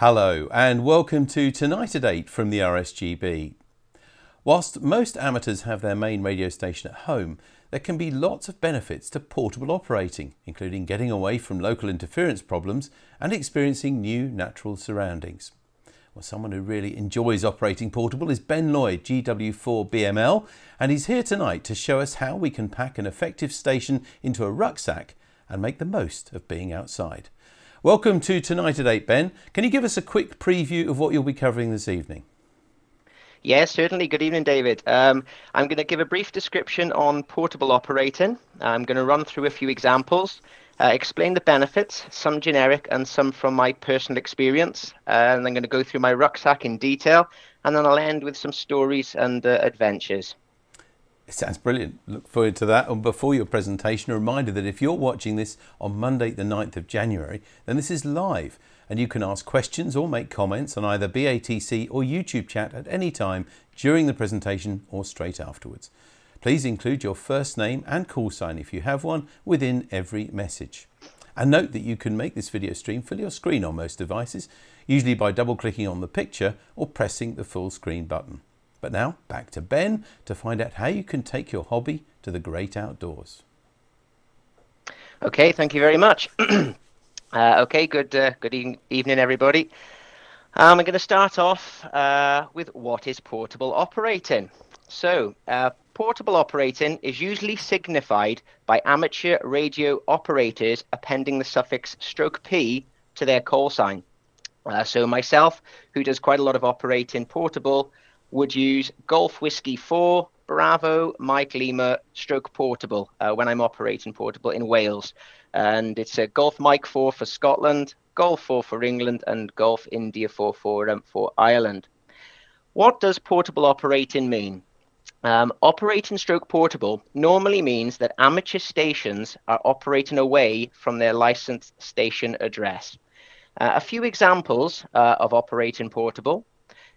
Hello and welcome to Tonight at 8 from the RSGB. Whilst most amateurs have their main radio station at home, there can be lots of benefits to portable operating, including getting away from local interference problems and experiencing new natural surroundings. Well, someone who really enjoys operating portable is Ben Lloyd, GW4BML, and he's here tonight to show us how we can pack an effective station into a rucksack and make the most of being outside. Welcome to Tonight at 8, Ben. Can you give us a quick preview of what you'll be covering this evening? Yes, certainly. Good evening, David. Um, I'm going to give a brief description on portable operating. I'm going to run through a few examples, uh, explain the benefits, some generic and some from my personal experience. Uh, and I'm going to go through my rucksack in detail, and then I'll end with some stories and uh, adventures. It sounds brilliant. Look forward to that. And before your presentation, a reminder that if you're watching this on Monday, the 9th of January, then this is live and you can ask questions or make comments on either BATC or YouTube chat at any time during the presentation or straight afterwards. Please include your first name and call sign if you have one within every message. And note that you can make this video stream fill your screen on most devices, usually by double clicking on the picture or pressing the full screen button. But now back to Ben to find out how you can take your hobby to the great outdoors. Okay, thank you very much. uh, okay, good uh, good e evening, everybody. Um, I'm going to start off uh, with what is portable operating. So, uh, portable operating is usually signified by amateur radio operators appending the suffix stroke P to their call sign. Uh, so, myself, who does quite a lot of operating portable, would use Golf Whiskey 4, Bravo, Mike Lima, stroke portable uh, when I'm operating portable in Wales. And it's a Golf Mike 4 for Scotland, Golf 4 for England, and Golf India 4 for, um, for Ireland. What does portable operating mean? Um, operating stroke portable normally means that amateur stations are operating away from their licensed station address. Uh, a few examples uh, of operating portable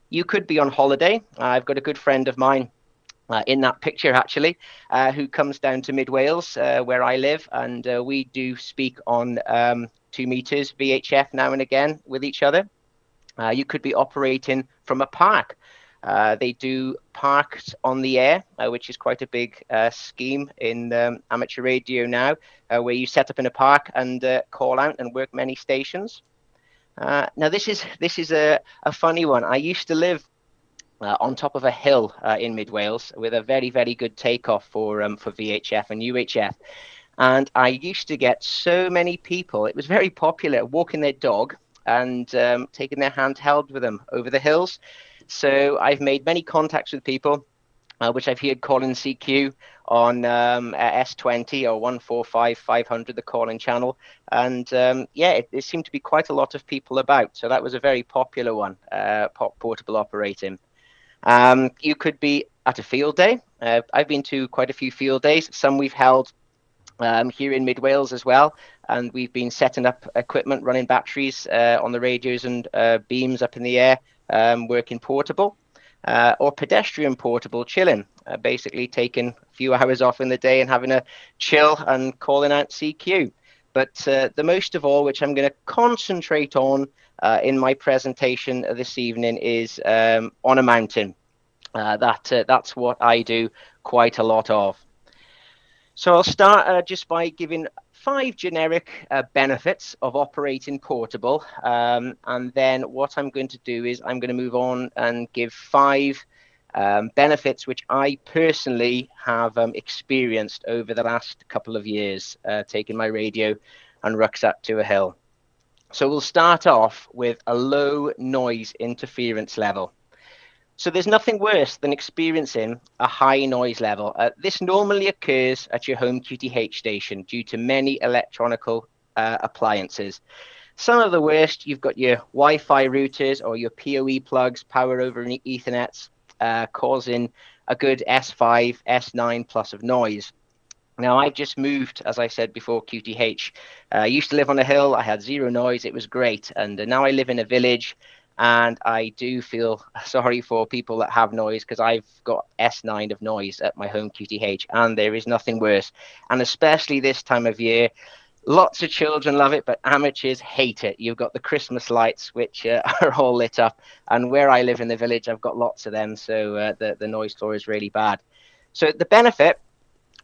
you could be on holiday. I've got a good friend of mine uh, in that picture, actually, uh, who comes down to Mid Wales, uh, where I live, and uh, we do speak on um, two meters VHF now and again with each other. Uh, you could be operating from a park. Uh, they do parks on the air, which is quite a big scheme in um, amateur radio now, where you set up in a park and call out and work many stations. Uh, now this is this is a, a funny one. I used to live uh, on top of a hill uh, in mid Wales with a very very good takeoff for um, for VHF and UHF, and I used to get so many people. It was very popular walking their dog and um, taking their handheld with them over the hills. So I've made many contacts with people uh, which I've heard calling CQ on um, S20 or 145 500, the calling channel. And um, yeah, it, there seemed to be quite a lot of people about. So that was a very popular one, uh, portable operating. Um, you could be at a field day. Uh, I've been to quite a few field days. Some we've held um, here in Mid Wales as well. And we've been setting up equipment, running batteries uh, on the radios and uh, beams up in the air, um, working portable uh, or pedestrian portable chilling, uh, basically taking a few hours off in the day and having a chill and calling out CQ. But uh, the most of all, which I'm going to concentrate on uh, in my presentation this evening, is um, on a mountain. Uh, that uh, that's what I do quite a lot of. So I'll start just by giving five generic uh, benefits of operating portable. Um, and then what I'm going to do is I'm going to move on and give five um, benefits which I personally have um, experienced over the last couple of years, uh, taking my radio and rucksack to a hill. So we'll start off with a low noise interference level. So there's nothing worse than experiencing a high noise level. Uh, this normally occurs at your home QTH station due to many electronical uh, appliances. Some of the worst, you've got your Wi-Fi routers or your PoE plugs, power over Ethernet, uh, causing a good S5, S9 plus of noise. Now, I've just moved, as I said before, QTH. Uh, I used to live on a hill. I had zero noise. It was great. And uh, now I live in a village and I do feel sorry for people that have noise because I've got S9 of noise at my home QTH, and there is nothing worse. And especially this time of year, lots of children love it, but amateurs hate it. You've got the Christmas lights, which uh, are all lit up, and where I live in the village, I've got lots of them, so uh, the the noise floor is really bad. So the benefit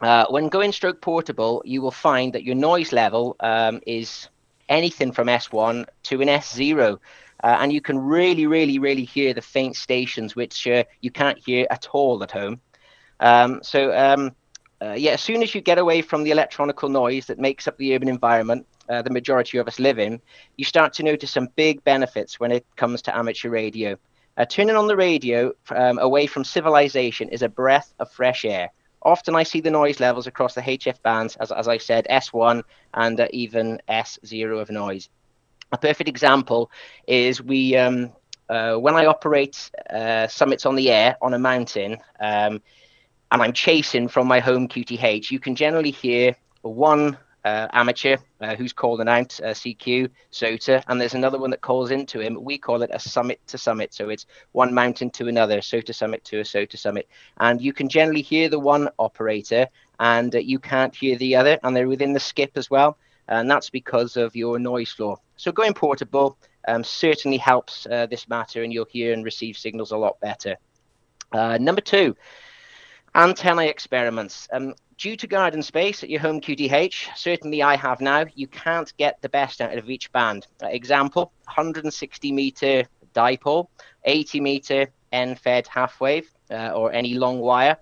uh, when going stroke portable, you will find that your noise level um, is anything from S1 to an S0. Uh, and you can really, really, really hear the faint stations, which uh, you can't hear at all at home. Um, so, um, uh, yeah, as soon as you get away from the electronical noise that makes up the urban environment, uh, the majority of us live in, you start to notice some big benefits when it comes to amateur radio. Uh, turning on the radio um, away from civilization is a breath of fresh air. Often I see the noise levels across the HF bands, as, as I said, S1 and uh, even S0 of noise. A perfect example is we, um, uh, when I operate uh, summits on the air on a mountain, um, and I'm chasing from my home QTH, you can generally hear one uh, amateur uh, who's calling out uh, CQ, SOTA, and there's another one that calls into him. We call it a summit to summit. So it's one mountain to another, SOTA summit to a SOTA summit. And you can generally hear the one operator and uh, you can't hear the other, and they're within the skip as well. And that's because of your noise floor. So going portable um, certainly helps uh, this matter, and you'll hear and receive signals a lot better. Uh, number two, antennae experiments. Um, due to garden space at your home QTH, certainly I have now, you can't get the best out of each band. Uh, example, 160 meter dipole, 80 meter end-fed half wave, uh, or any long wire.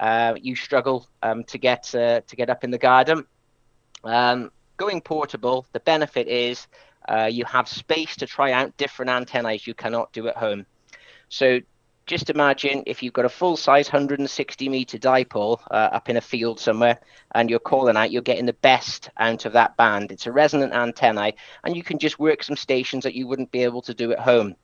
Uh, you struggle um, to get uh, to get up in the garden. Um, going portable, the benefit is uh, you have space to try out different antennas you cannot do at home. So just imagine if you've got a full size 160 meter dipole uh, up in a field somewhere and you're calling out, you're getting the best out of that band. It's a resonant antennae, and you can just work some stations that you wouldn't be able to do at home.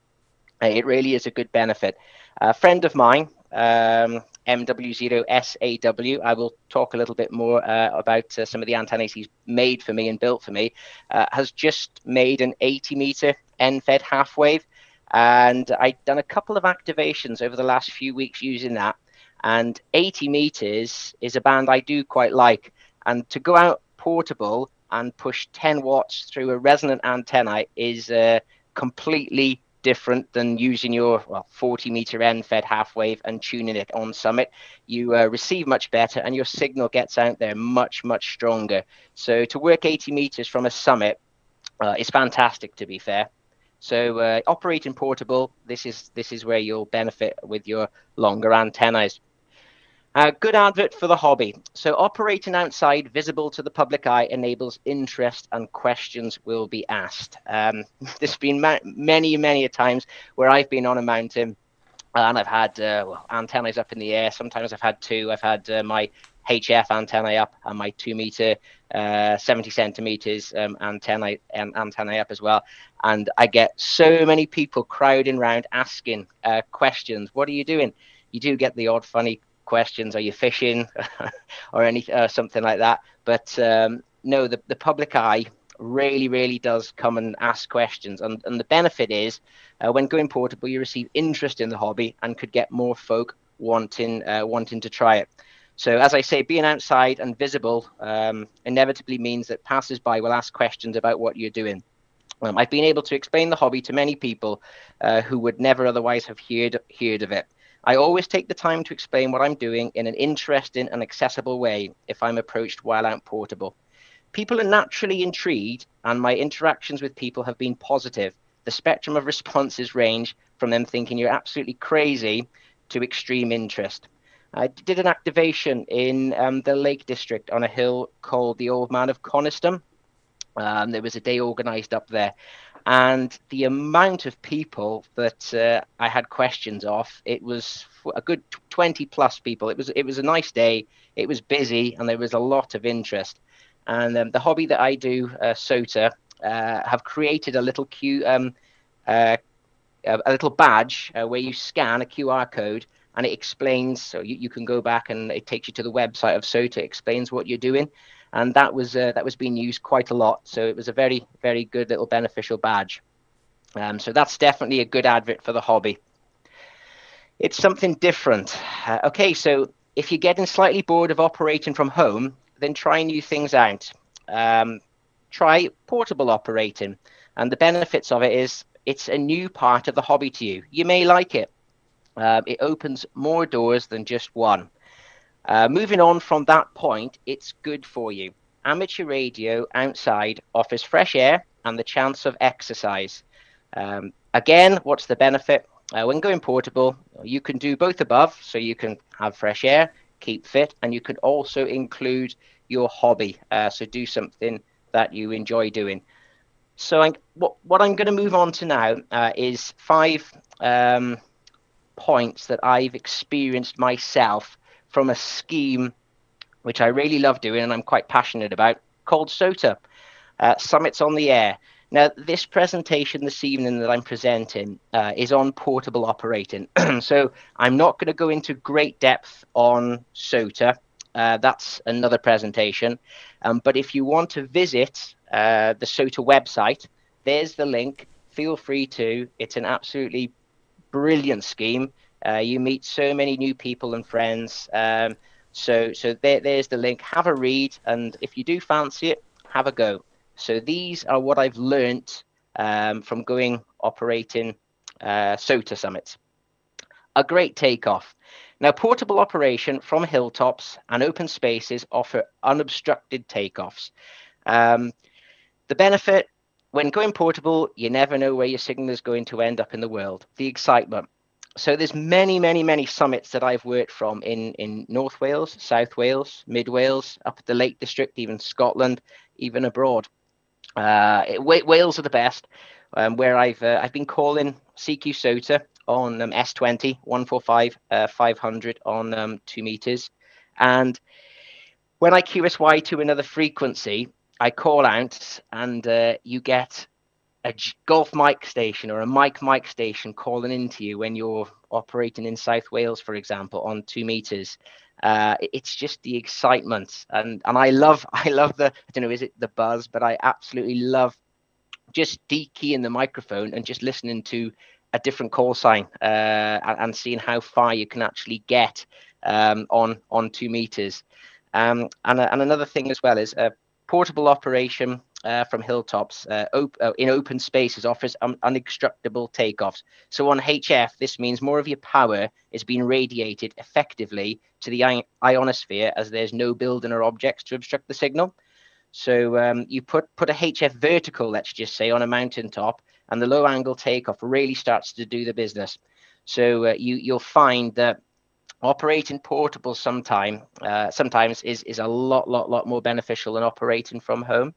Uh, it really is a good benefit. A friend of mine, um, MW0SAW, I will talk a little bit more uh, about uh, some of the antennas he's made for me and built for me, uh, has just made an 80 meter end-fed half wave and I've done a couple of activations over the last few weeks using that. And 80 meters is a band I do quite like. And to go out portable and push 10 watts through a resonant antenna is uh, completely different than using your well, 40 meter end fed half wave and tuning it on summit. You uh, receive much better and your signal gets out there much, much stronger. So to work 80 meters from a summit uh, is fantastic, to be fair. So uh, operating portable, this is this is where you'll benefit with your longer antennas. Uh, good advert for the hobby. So operating outside, visible to the public eye, enables interest and questions will be asked. Um, there's been ma- many, many a times where I've been on a mountain and I've had uh, well, antennas up in the air. Sometimes I've had two. I've had uh, my HF antenna up and my two meter, uh, 70 centimeters um, antenna, um, up as well. And I get so many people crowding around asking uh, questions. What are you doing? You do get the odd funny questions. Are you fishing or any uh, something like that? But um, no, the, the public eye really, really does come and ask questions. And, and the benefit is uh, when going portable, you receive interest in the hobby and could get more folk wanting uh, wanting to try it. So, as I say, being outside and visible um, inevitably means that passers-by will ask questions about what you're doing. Um, I've been able to explain the hobby to many people uh, who would never otherwise have heard, heard of it. I always take the time to explain what I'm doing in an interesting and accessible way if I'm approached while out portable. People are naturally intrigued, and my interactions with people have been positive. The spectrum of responses range from them thinking you're absolutely crazy to extreme interest. I did an activation in um, the Lake District on a hill called the Old Man of Coniston. Um, there was a day organised up there, and the amount of people that uh, I had questions of, it was a good 20 plus people. It was it was a nice day. It was busy, and there was a lot of interest. And um, the hobby that I do, uh, SOTA, uh, have created a little Q, um, uh, a little badge uh, where you scan a QR code and it explains. So you, you can go back and it takes you to the website of SOTA, explains what you're doing, and that was uh, that was being used quite a lot. So it was a very very good little beneficial badge. Um, so that's definitely a good advert for the hobby. It's something different. Uh, okay, so if you're getting slightly bored of operating from home, then try new things out. Um, try portable operating. And the benefits of it is it's a new part of the hobby to you. You may like it. Uh, it opens more doors than just one. Uh, moving on from that point, it's good for you. Amateur radio outside offers fresh air and the chance of exercise. Um, again, what's the benefit? Uh, when going portable, you can do both above, so you can have fresh air, keep fit, and you can also include your hobby. Uh, so do something that you enjoy doing. So I, what, what I'm going to move on to now uh, is five um, points that I've experienced myself from a scheme which I really love doing and I'm quite passionate about called SOTA, uh, Summits on the Air. Now, this presentation this evening that I'm presenting uh, is on portable operating. so I'm not going to go into great depth on SOTA. Uh, that's another presentation. Um, but if you want to visit uh, the SOTA website, there's the link. Feel free to. It's an absolutely brilliant scheme. Uh, you meet so many new people and friends. Um, so so there, there's the link. Have a read, and if you do fancy it, have a go. So these are what I've learnt um, from going operating uh, SOTA summits. A great takeoff. Now, portable operation from hilltops and open spaces offer unobstructed takeoffs. Um, the benefit when going portable, you never know where your signal is going to end up in the world. The excitement. So there's many, many, many summits that I've worked from in in North Wales, South Wales, Mid Wales, up at the Lake District, even Scotland, even abroad. Uh, it, Wales are the best. Um, where I've uh, I've been calling CQ SOTA on um, S20 145 uh, 500 on um, two meters, and when I QSY to another frequency, I call out, and uh, you get a golf mic station or a mic mic station calling into you when you're operating in South Wales, for example, on two meters. Uh, it's just the excitement, and and I love I love the I don't know is it the buzz, but I absolutely love just dekeying the microphone and just listening to a different call sign uh, and, and, seeing how far you can actually get um, on on two meters. Um, and, and another thing as well is a portable operation uh, from hilltops uh, op- uh, in open spaces offers un- unobstructable takeoffs. So on HF, this means more of your power is being radiated effectively to the ion- ionosphere as there's no building or objects to obstruct the signal. So um, you put put a HF vertical, let's just say, on a mountaintop, and the low angle takeoff really starts to do the business. So uh, you you'll find that operating portable sometime uh, sometimes is is a lot lot lot more beneficial than operating from home.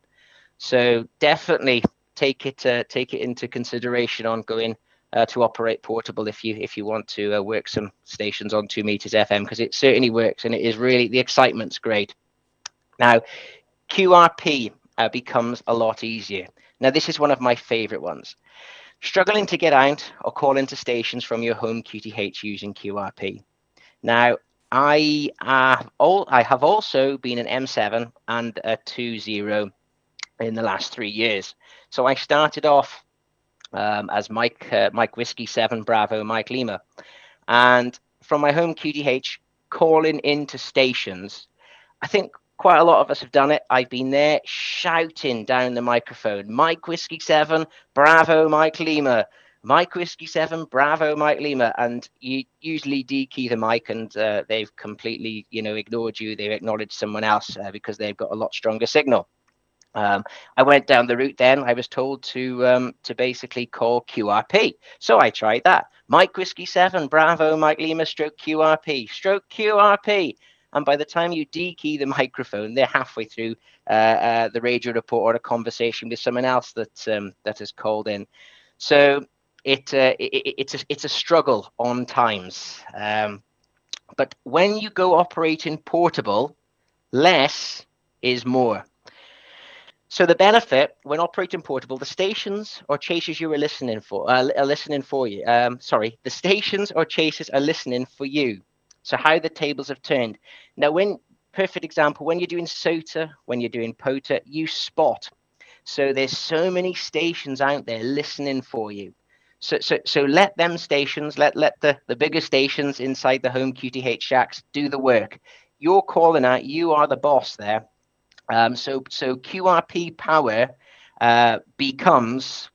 So definitely take it uh, take it into consideration on going uh, to operate portable if you if you want to uh, work some stations on two meters FM because it certainly works and it is really the excitement's great. Now, QRP uh, becomes a lot easier. Now, this is one of my favorite ones. Struggling to get out or call into stations from your home QTH using QRP. Now, I, uh, all, I have also been an M7 and a 2.0 in the last three years. So I started off um, as Mike uh, Mike Whiskey Seven Bravo Mike Lima, and from my home QTH calling into stations. I think quite a lot of us have done it. I've been there shouting down the microphone, Mike Whiskey Seven Bravo Mike Lima. Mike Whiskey 7, Bravo, Mike Lima. And you usually dekey the mic and uh, they've completely, you know, ignored you. They've acknowledged someone else uh, because they've got a lot stronger signal. Um, I went down the route then. I was told to um, to basically call QRP. So I tried that. Mike Whiskey 7, Bravo, Mike Lima, stroke QRP, stroke QRP. And by the time you dekey the microphone, they're halfway through uh, uh, the radio report or a conversation with someone else that um, that has called in. So it, uh, it it's a, it's a struggle on times. Um, but when you go operating portable, less is more. So the benefit when operating portable, the stations or chases you are listening for uh, are listening for you. Um, sorry, the stations or chases are listening for you. So how the tables have turned. Now, when perfect example, when you're doing SOTA, when you're doing POTA, you spot. So there's so many stations out there listening for you. So, so, so let them stations, let let the, the bigger stations inside the home QTH shacks do the work. You're calling out, you are the boss there Um, so so QRP power uh, becomes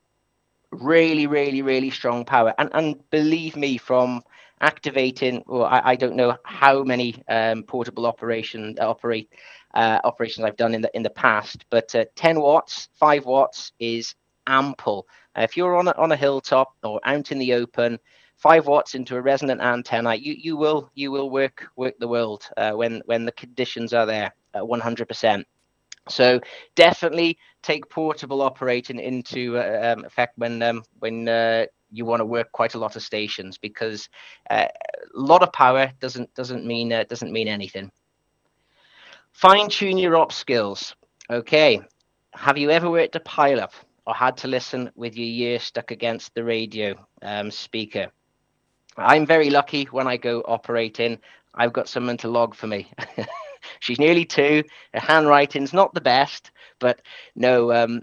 really really really strong power, and and believe me, from activating, well, I, I don't know how many um, portable operation operate uh, operations I've done in the in the past, but uh, 10 watts, 5 watts is ample. Uh, if you're on a, on a hilltop or out in the open, five watts into a resonant antenna, you you will you will work work the world uh, when when the conditions are there, 100%. So definitely take portable operating into uh, um, effect when um, when uh, you want to work quite a lot of stations because uh, a lot of power doesn't doesn't mean uh, doesn't mean anything. Fine tune your op skills. Okay, have you ever worked a pile up or had to listen with your ear stuck against the radio um, speaker? I'm very lucky when I go operating. I've got someone to log for me. She's nearly two. Her handwriting's not the best, but no. Um,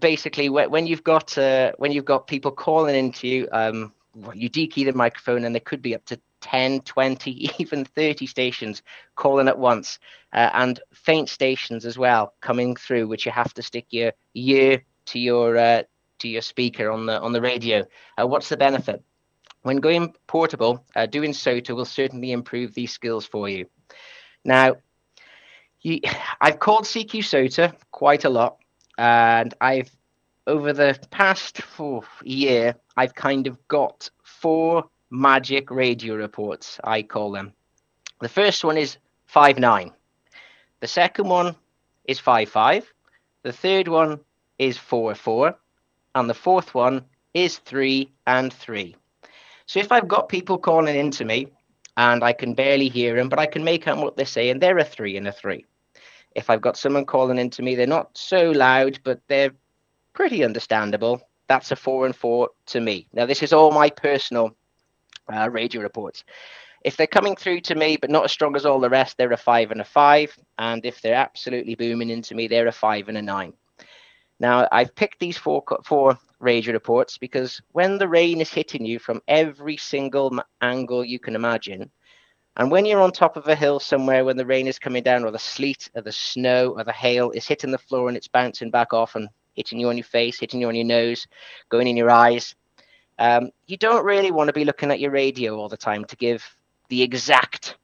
basically, when you've got uh, when you've got people calling into you, um, you dekey the microphone, and there could be up to 10, 20, even 30 stations calling at once, uh, and faint stations as well coming through, which you have to stick your ear to your uh, to your speaker on the on the radio. Uh, what's the benefit? When going portable, uh, doing SOTA will certainly improve these skills for you. Now, you, I've called CQ SOTA quite a lot, and I've over the past year, I've kind of got four magic radio reports, I call them. The first one is 5 9. The second one is 5 5. The third one is 4 4. And the fourth one is 3 and 3. So if I've got people calling into me and I can barely hear them, but I can make out what they're saying, they're a 3 and a 3. If I've got someone calling into me, they're not so loud, but they're pretty understandable. That's a 4 and 4 to me. Now, this is all my personal uh, radio reports. If they're coming through to me, but not as strong as all the rest, they're a five and a five. And if they're absolutely booming into me, they're a five and a nine. Now, I've picked these four, four radio reports because when the rain is hitting you from every single angle you can imagine, and when you're on top of a hill somewhere, when the rain is coming down, or the sleet, or the snow, or the hail is hitting the floor and it's bouncing back off and hitting you on your face, hitting you on your nose, going in your eyes, um, you don't really want to be looking at your radio all the time to give the exact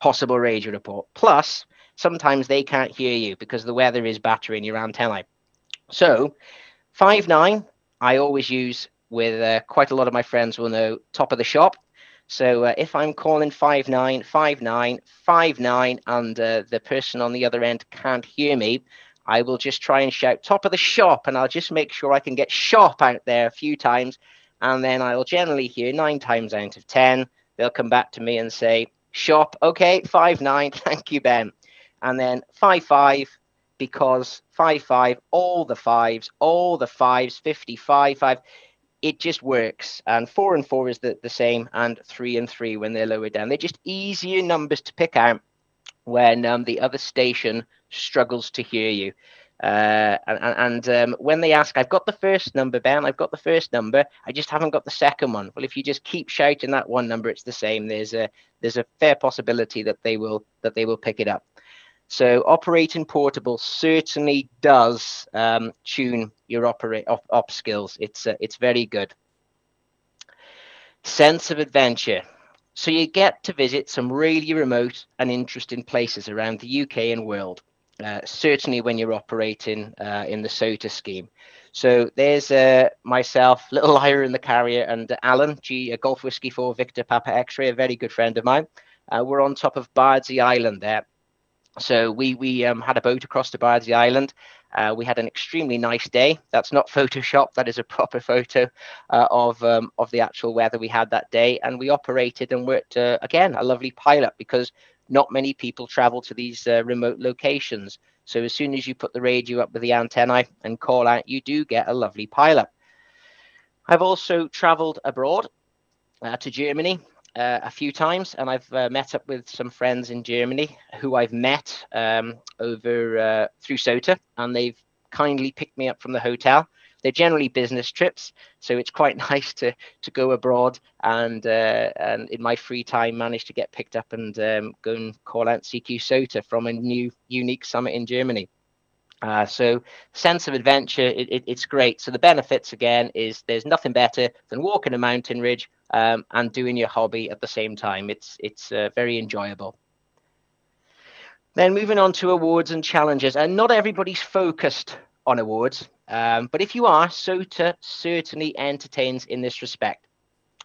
possible radio report. Plus, sometimes they can't hear you because the weather is battering your antennae. So, five nine, I always use with uh, quite a lot of my friends will know top of the shop. So uh, if I'm calling five nine five nine five nine and uh, the person on the other end can't hear me, I will just try and shout top of the shop, and I'll just make sure I can get shop out there a few times, and then I'll generally hear nine times out of ten they'll come back to me and say shop. Okay, five nine, thank you, Ben, and then five five because five five, all the fives, all the fives, 55, five, it just works. And four and four is the, the same, and three and three when they're lower down. They're just easier numbers to pick out when um, the other station struggles to hear you. Uh, and, and um, when they ask, I've got the first number, Ben, I've got the first number, I just haven't got the second one. Well, if you just keep shouting that one number, it's the same. There's a there's a fair possibility that they will that they will pick it up. So operating portable certainly does um, tune your operate op, op skills. It's uh, it's very good. Sense of adventure. So you get to visit some really remote and interesting places around the UK and world. Uh, certainly when you're operating uh, in the SOTA scheme. So there's uh, myself, Little Lyra in the carrier, and Alan G, a Golf Whiskey for Victor Papa X-ray, a very good friend of mine. Uh, we're on top of Bardsey Island there so we we um, had a boat across to Bardsey Island. Uh, we had an extremely nice day. That's not Photoshop. That is a proper photo uh, of um, of the actual weather we had that day. And we operated and worked uh, again a lovely pileup because not many people travel to these uh, remote locations. So as soon as you put the radio up with the antennae and call out, you do get a lovely pileup. I've also travelled abroad uh, to Germany uh, a few times, and I've uh, met up with some friends in Germany who I've met um, over uh, through SOTA, and they've kindly picked me up from the hotel. they're generally business trips, so it's quite nice to to go abroad and uh, and in my free time manage to get picked up and um, go and call out CQ SOTA from a new unique summit in Germany. Uh, so sense of adventure, it, it, it's great. So the benefits again is there's nothing better than walking a mountain ridge um, and doing your hobby at the same time. It's it's uh, very enjoyable. Then moving on to awards and challenges, and not everybody's focused on awards, um, but if you are, SOTA certainly entertains in this respect.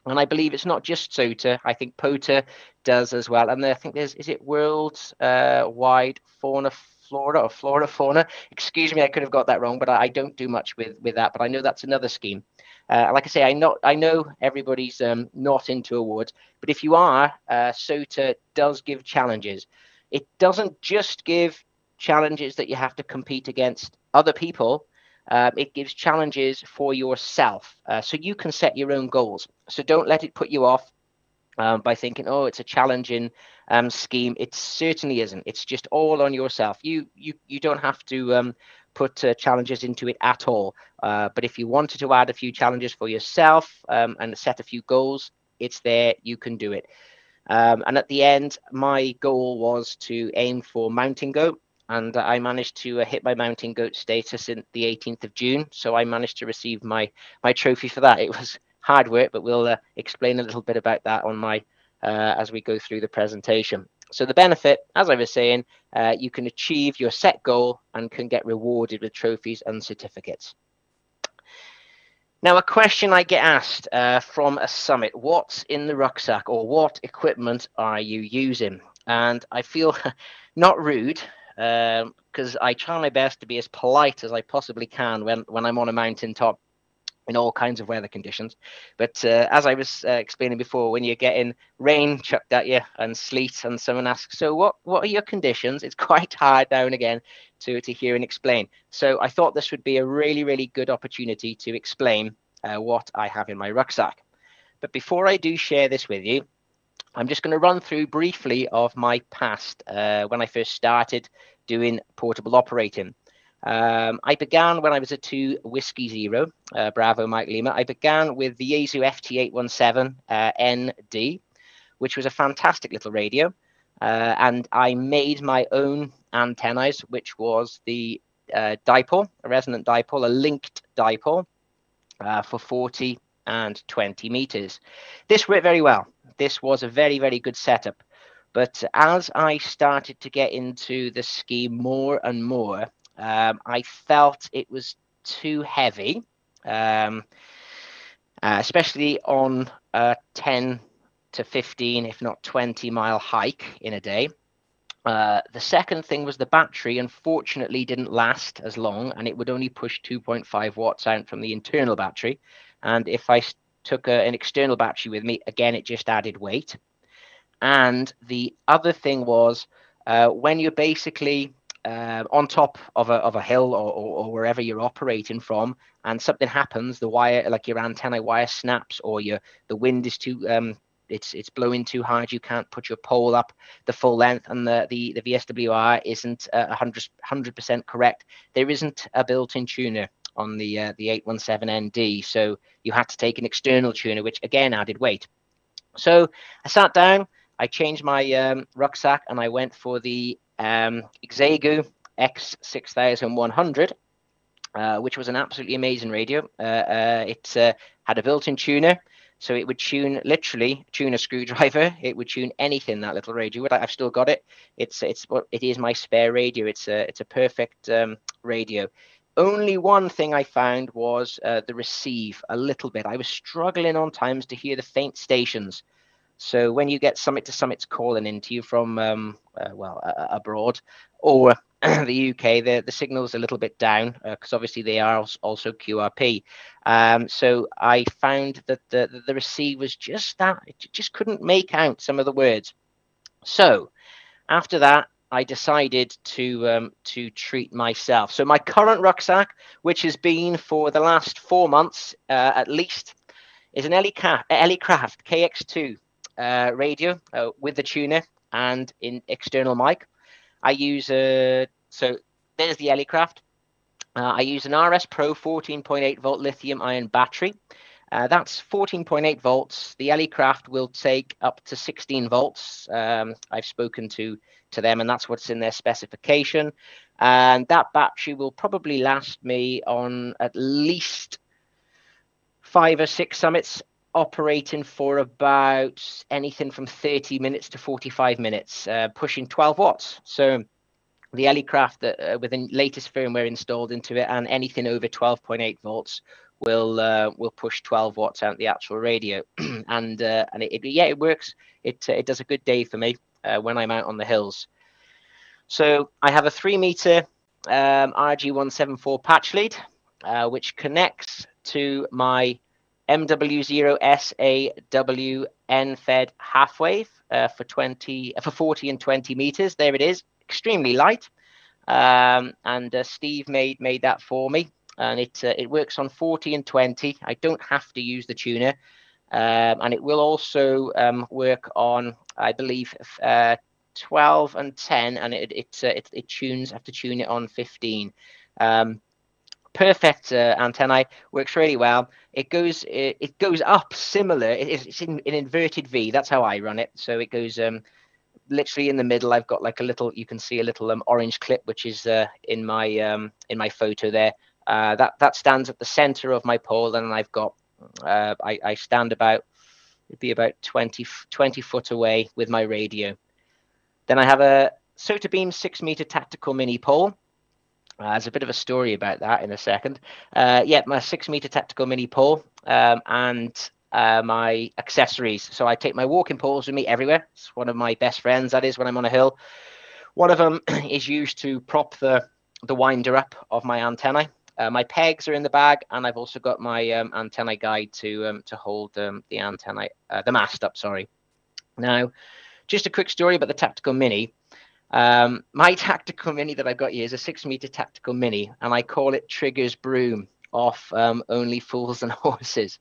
And I believe it's not just SOTA. I think POTA does as well. And I think there's is it world uh, wide fauna flora or flora fauna. Excuse me, I could have got that wrong, but I, I don't do much with with that. But I know that's another scheme. Uh, like I say, I know I know everybody's um, not into awards, but if you are, uh, SOTA does give challenges. It doesn't just give challenges that you have to compete against other people. Um, it gives challenges for yourself, uh, so you can set your own goals. So don't let it put you off um, by thinking, "Oh, it's a challenging um, scheme." It certainly isn't. It's just all on yourself. You you you don't have to um, put uh, challenges into it at all. Uh, but if you wanted to add a few challenges for yourself um, and set a few goals, it's there. You can do it. Um, and at the end, my goal was to aim for mountain goat. And I managed to uh, hit my mountain goat status in the 18th of June. So I managed to receive my my trophy for that. It was hard work, but we'll uh, explain a little bit about that on my uh, as we go through the presentation. So the benefit, as I was saying, uh, you can achieve your set goal and can get rewarded with trophies and certificates. Now, a question I get asked uh, from a summit, what's in the rucksack or what equipment are you using? And I feel not rude because um, I try my best to be as polite as I possibly can when, when I'm on a mountaintop in all kinds of weather conditions. But uh, as I was uh, explaining before, when you're getting rain chucked at you and sleet, and someone asks, "So what? What are your conditions?" It's quite hard now and again to to hear and explain. So I thought this would be a really, really good opportunity to explain uh, what I have in my rucksack. But before I do share this with you, I'm just going to run through briefly of my past uh, when I first started doing portable operating. Um, I began when I was a two Whiskey Zero, uh, Bravo Mike Lima. I began with the Yaesu FT817 uh, ND, which was a fantastic little radio. Uh, and I made my own antennas, which was the uh, dipole, a resonant dipole, a linked dipole uh, for 40 and 20 meters. This worked very well. This was a very, very good setup. But as I started to get into the ski more and more, um, I felt it was too heavy, um, uh, especially on a 10 to 15, if not 20 mile hike in a day. Uh, the second thing was the battery, unfortunately, didn't last as long and it would only push 2.5 watts out from the internal battery. And if I took a, an external battery with me, again, it just added weight. And the other thing was uh, when you're basically uh, on top of a, of a hill or, or, or, wherever you're operating from and something happens the wire like your antenna wire snaps or your the wind is too um, it's it's blowing too hard you can't put your pole up the full length and the the, the vswr isn't uh, 100 100% correct. There isn't a built-in tuner on the uh, the 817 nd so you had to take an external tuner which again added weight. So i sat down i changed my um, rucksack and i went for the um, Xiegu X6100, uh, which was an absolutely amazing radio. Uh, uh, it uh, had a built-in tuner, so it would tune literally tune a screwdriver. It would tune anything that little radio would. I've still got it. It's it's it is my spare radio. It's a it's a perfect um, radio. Only one thing I found was uh, the receive a little bit. I was struggling on times to hear the faint stations. So when you get summit to summits calling into you from um, uh, well uh, abroad or the UK, the the signal's a little bit down because uh, obviously they are also QRP. Um, so I found that the the receive was just that just couldn't make out some of the words. So after that, I decided to um, to treat myself. So my current rucksack, which has been for the last four months uh, at least, is an Elecraft KX2 uh, radio uh, with the tuner and in external mic. I use a so there's the Elecraft. Uh, I use an RS Pro 14.8 volt lithium ion battery. Uh, that's 14.8 volts. The Elecraft will take up to 16 volts. Um, I've spoken to to them, and that's what's in their specification. And that battery will probably last me on at least five or six summits, operating for about anything from 30 minutes to 45 minutes, uh, pushing 12 watts. So the Elecraft that uh, with the latest firmware installed into it and anything over 12.8 volts will uh, will push 12 watts out the actual radio. And uh, and it, it, yeah it works. It uh, it does a good day for me uh, when I'm out on the hills. So I have a three meter um, RG174 patch lead uh, which connects to my MW0SAW end-fed half wave uh, for 20 for 40 and 20 meters there it is extremely light. Um, and uh, Steve made made that for me, and it uh, it works on 40 and 20. I don't have to use the tuner, um, and it will also um, work on, I believe, uh, 12 and 10, and it it, uh, it, it tunes. I have to tune it on 15. Um, perfect uh, antennae works really well. It goes it, it goes up similar it, it's in an in inverted v that's how i run it. So it goes um literally in the middle. I've got like a little you can see a little um, orange clip which is uh, in my um, in my photo there. Uh, that that stands at the center of my pole and i've got uh, I, I stand about it'd be about 20 20 foot away with my radio. Then i have a Sotabeam six meter tactical mini pole uh, there's a bit of a story about that in a second. Uh, yeah, my six meter tactical mini pole, um, and uh, my accessories. So I take my walking poles with me everywhere. It's one of my best friends, that is, when I'm on a hill. One of them is used to prop the, the winder up of my antennae. Uh, my pegs are in the bag, and I've also got my um, antennae guide to um, to hold um, the antennae, uh, the mast up. Sorry. Now, just a quick story about the tactical mini. Um, my tactical mini that I've got here is a six meter tactical mini, and I call it Triggers Broom off um, Only Fools and Horses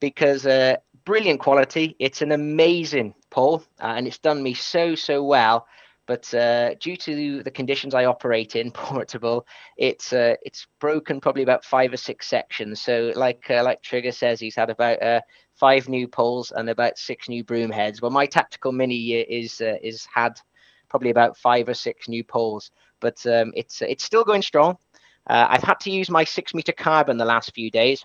because uh, brilliant quality. It's an amazing pole, uh, and it's done me so so well. But uh, due to the conditions I operate in, portable, it's uh, it's broken probably about five or six sections. So, like uh, like Trigger says, he's had about uh, five new poles and about six new broom heads. Well, my tactical mini is is had probably about five or six new poles, but um, it's it's still going strong. I've had to use my six meter carbon the last few days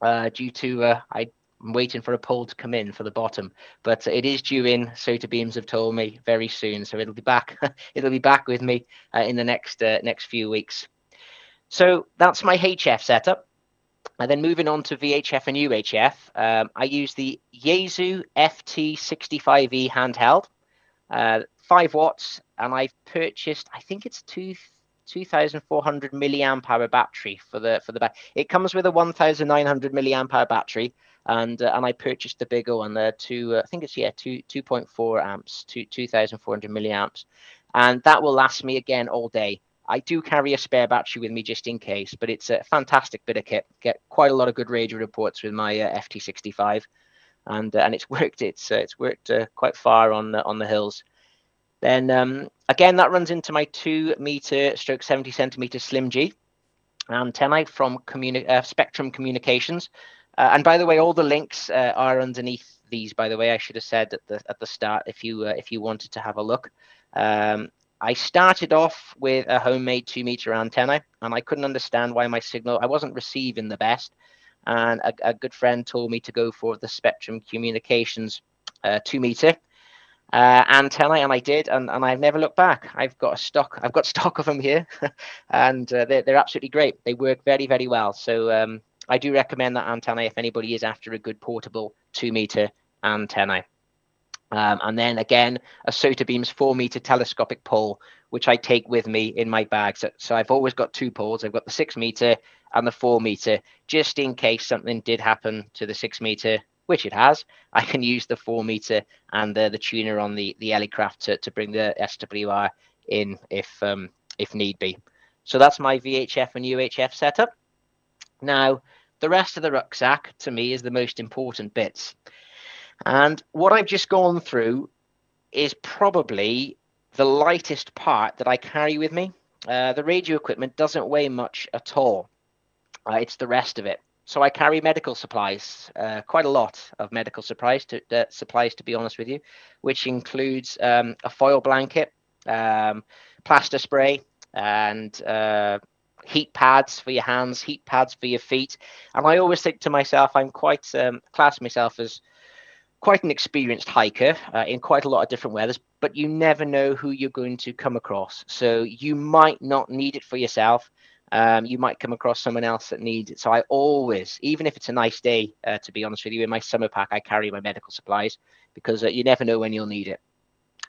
uh, due to uh, I, am waiting for a pole to come in for the bottom, but it is due in. SOTABEAMS have told me very soon, so it'll be back. it'll be back with me uh, in the next uh, next few weeks. So that's my HF setup. And then moving on to VHF and UHF, um, I use the Yaesu FT65E handheld, uh, five watts, and I've purchased, I think it's two 2,400 milliamp hour battery for the for the back. It comes with a 1,900 milliamp hour battery, and uh, and I purchased the bigger one, there two uh, I think it's yeah two 2.4 amps, two 2,400 milliamps, and that will last me again all day. I do carry a spare battery with me just in case, but it's a fantastic bit of kit. Get quite a lot of good radio reports with my uh, FT65, and uh, and it's worked. It's uh, it's worked uh, quite far on on the hills. Then um, again, that runs into my two meter stroke 70 centimeter Slim G antennae from communi- uh, Spectrum Communications. Uh, and by the way, all the links uh, are underneath these. By the way, I should have said at the at the start if you uh, if you wanted to have a look. Um, I started off with a homemade two meter antenna, and I couldn't understand why my signal I wasn't receiving the best. And a, a good friend told me to go for the Spectrum Communications uh, two meter uh, antennae, and I did, and, and I've never looked back. I've got a stock. I've got stock of them here, and uh, they're they're absolutely great. They work very very well. So um, I do recommend that antenna if anybody is after a good portable two meter antenna. Um, and then again, a Sotabeams four meter telescopic pole, which I take with me in my bag. So, so I've always got two poles. I've got the six meter and the four meter, just in case something did happen to the six meter which it has, I can use the four meter and the, the tuner on the the Elecraft to, to bring the SWR in if um, if need be. So that's my VHF and UHF setup. Now, the rest of the rucksack to me is the most important bits. And what I've just gone through is probably the lightest part that I carry with me. uh, the radio equipment doesn't weigh much at all. Uh, it's the rest of it. So I carry medical supplies, uh, quite a lot of medical supplies to uh, supplies to be honest with you, which includes um, a foil blanket, um, plaster spray, and uh, heat pads for your hands, heat pads for your feet. And I always think to myself, I'm quite um, class myself as quite an experienced hiker uh, in quite a lot of different weathers, but you never know who you're going to come across. So you might not need it for yourself. Um, you might come across someone else that needs it. So I always, even if it's a nice day, uh, to be honest with you, in my summer pack, I carry my medical supplies because uh, you never know when you'll need it.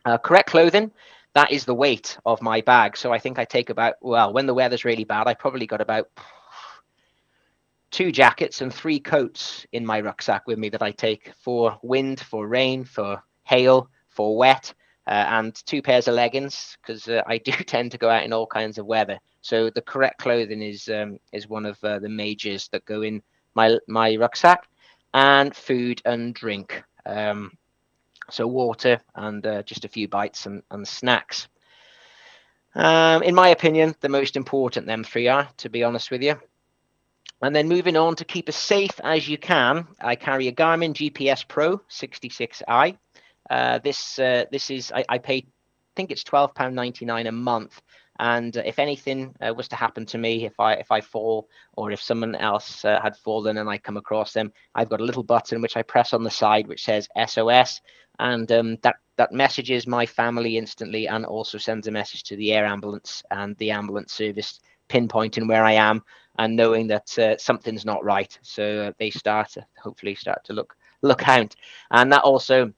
Uh, correct clothing, that is the weight of my bag. So I think I take about, well, when the weather's really bad, I probably got about two jackets and three coats in my rucksack with me that I take for wind, for rain, for hail, for wet, uh, and two pairs of leggings because uh, I do tend to go out in all kinds of weather. So the correct clothing is um, is one of uh, the majors that go in my my rucksack, and food and drink. Um, so water and uh, just a few bites and, and snacks. Um, in my opinion, the most important them three are, to be honest with you. And then moving on to keep as safe as you can, I carry a Garmin GPS Pro 66i. Uh, this uh, this is I, I pay, I think it's twelve pound ninety nine a month. And uh, if anything uh, was to happen to me, if I if I fall or if someone else had fallen and I come across them, I've got a little button which I press on the side which says SOS, and um, that that messages my family instantly and also sends a message to the air ambulance and the ambulance service pinpointing where I am and knowing that uh, something's not right. So they start hopefully start to look look out, and that also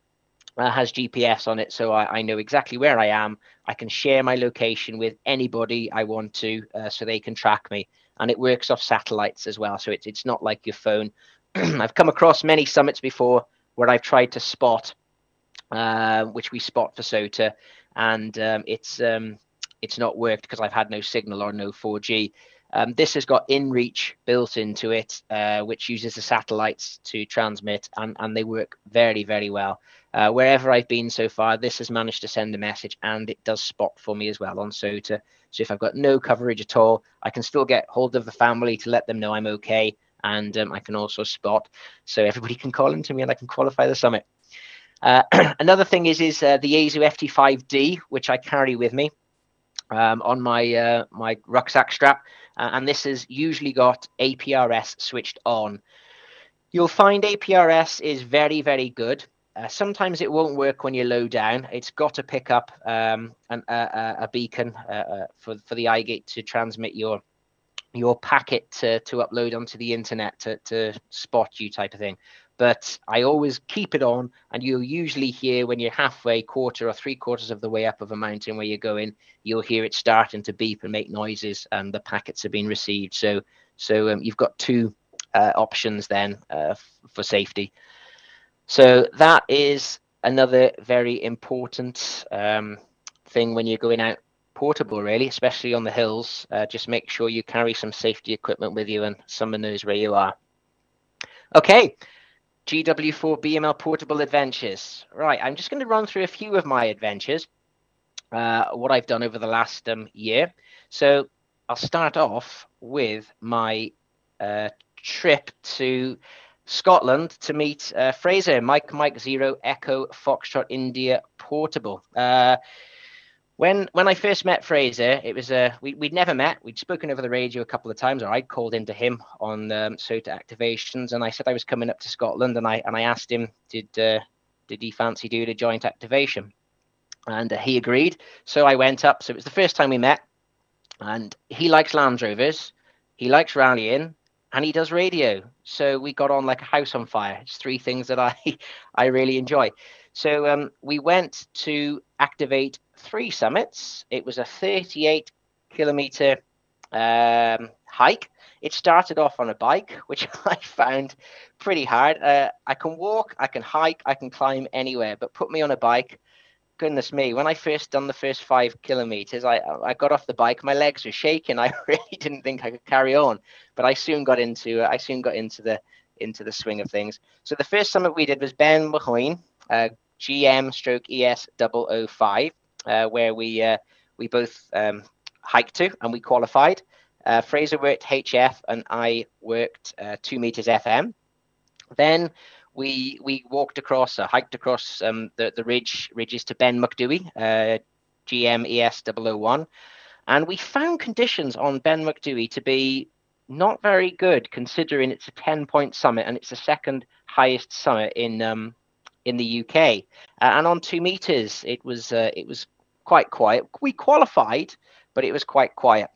uh, has GPS on it, so I, I, know exactly where I am. I can share my location with anybody I want to, uh, so they can track me, and it works off satellites as well. So it's it's not like your phone. I've come across many summits before where I've tried to spot, uh, which we spot for SOTA, and um, it's um, it's not worked because I've had no signal or no 4G. Um, this has got InReach built into it, uh, which uses the satellites to transmit, and, and they work very, very well. Uh, wherever I've been so far, this has managed to send a message, and it does spot for me as well on SOTA. So if I've got no coverage at all, I can still get hold of the family to let them know I'm okay, and um, I can also spot, so everybody can call into me, and I can qualify the summit. Uh, another thing is is uh, the Yaesu FT5D, which I carry with me um, on my uh, my rucksack strap, uh, and this has usually got APRS switched on. You'll find APRS is very very good. Uh, sometimes it won't work when you're low down. It's got to pick up um, an, a beacon uh, uh, for for the iGate to transmit your your packet to, to upload onto the internet to, to spot you type of thing but I always keep it on. And you'll usually hear when you're halfway, quarter or three quarters of the way up of a mountain where you're going, you'll hear it starting to beep and make noises, and the packets have been received. So, so um, you've got two uh, options then uh, for safety. So that is another very important um, thing when you're going out portable, really, especially on the hills. Uh, just make sure you carry some safety equipment with you and someone knows where you are. Okay, GW4 BML Portable Adventures. Right, I'm just going to run through a few of my adventures, uh, what I've done over the last um, year. So I'll start off with my uh, trip to Scotland to meet uh, Fraser, Mike Mike Zero Echo Foxtrot India Portable. Uh, when when I first met Fraser, it was uh, we we'd never met. We'd spoken over the radio a couple of times, or I'd called into him on um, SOTA activations, and I said I was coming up to Scotland, and I and I asked him did uh, did he fancy doing a joint activation, and uh, he agreed. So I went up. So it was the first time we met, and he likes Land Rovers, he likes rallying, and he does radio. So we got on like a house on fire. It's three things that I I really enjoy. So um, we went to activate three summits. It was a 38 kilometer um, hike. It started off on a bike, which I found pretty hard. Uh, I can walk, I can hike, I can climb anywhere, but put me on a bike. Goodness me! When I first done the first five kilometers, I I got off the bike. My legs were shaking. I really didn't think I could carry on, but I soon got into I soon got into the into the swing of things. So the first summit we did was Ben Mahoin, uh, GM stroke ES 005 uh, where we uh, we both um, hiked to, and we qualified. Uh, Fraser worked HF, and I worked uh, two meters FM. Then we we walked across, or hiked across um, the the ridge ridges to Ben Macdui, uh, GM ES 001, and we found conditions on Ben Macdui to be not very good, considering it's a 10 point summit and it's the second highest summit in um, in the UK. Uh, and on two meters, it was uh, it was quite quiet. We qualified, but it was quite quiet.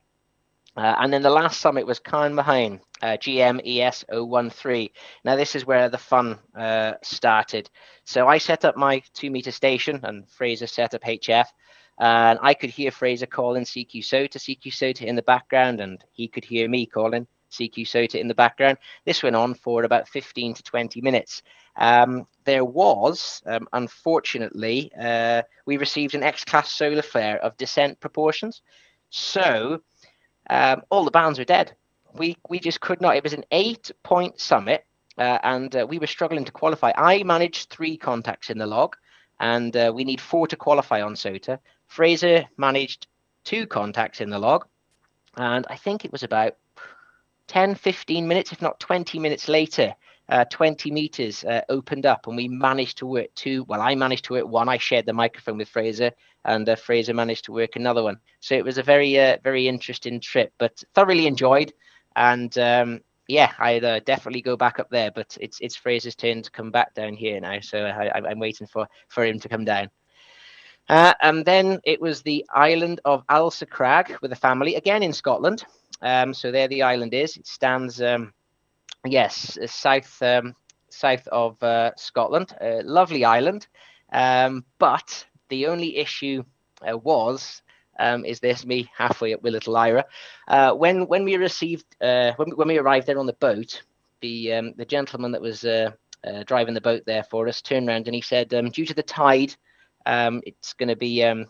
Uh, and then the last summit was Carn Mahane, uh, GM ES 013. Now, this is where the fun uh, started. So I set up my two meter station, and Fraser set up HF. And I could hear Fraser calling CQ SOTA, CQ SOTA in the background, and he could hear me calling CQ SOTA in the background. This went on for about 15 to 20 minutes. Um, there was, um, unfortunately, uh, we received an X-class solar flare of descent proportions. So um, all the bands were dead. We, we just could not. It was an eight-point summit, uh, and uh, we were struggling to qualify. I managed three contacts in the log, and uh, we need four to qualify on SOTA. Fraser managed two contacts in the log, and I think it was about 10, 15 minutes, if not 20 minutes later, uh, 20 meters uh, opened up and we managed to work two. Well, I managed to work one. I shared the microphone with Fraser and uh, Fraser managed to work another one. So it was a very, uh, very interesting trip, but thoroughly enjoyed. And um, yeah, I'd uh, definitely go back up there, but it's it's Fraser's turn to come back down here now. So I, am waiting for, for him to come down. Uh, and then it was the island of Ailsa Craig with a family, again in Scotland. Um, so there the island is. It stands, um, yes, uh, south um, south of uh, Scotland. Uh, lovely island. Um, but the only issue uh, was um, is this me halfway up with little Lyra. Uh, when when we received when, when we arrived there on the boat, the um, the gentleman that was driving the boat there for us turned around and he said, due to the tide um, it's going to be um,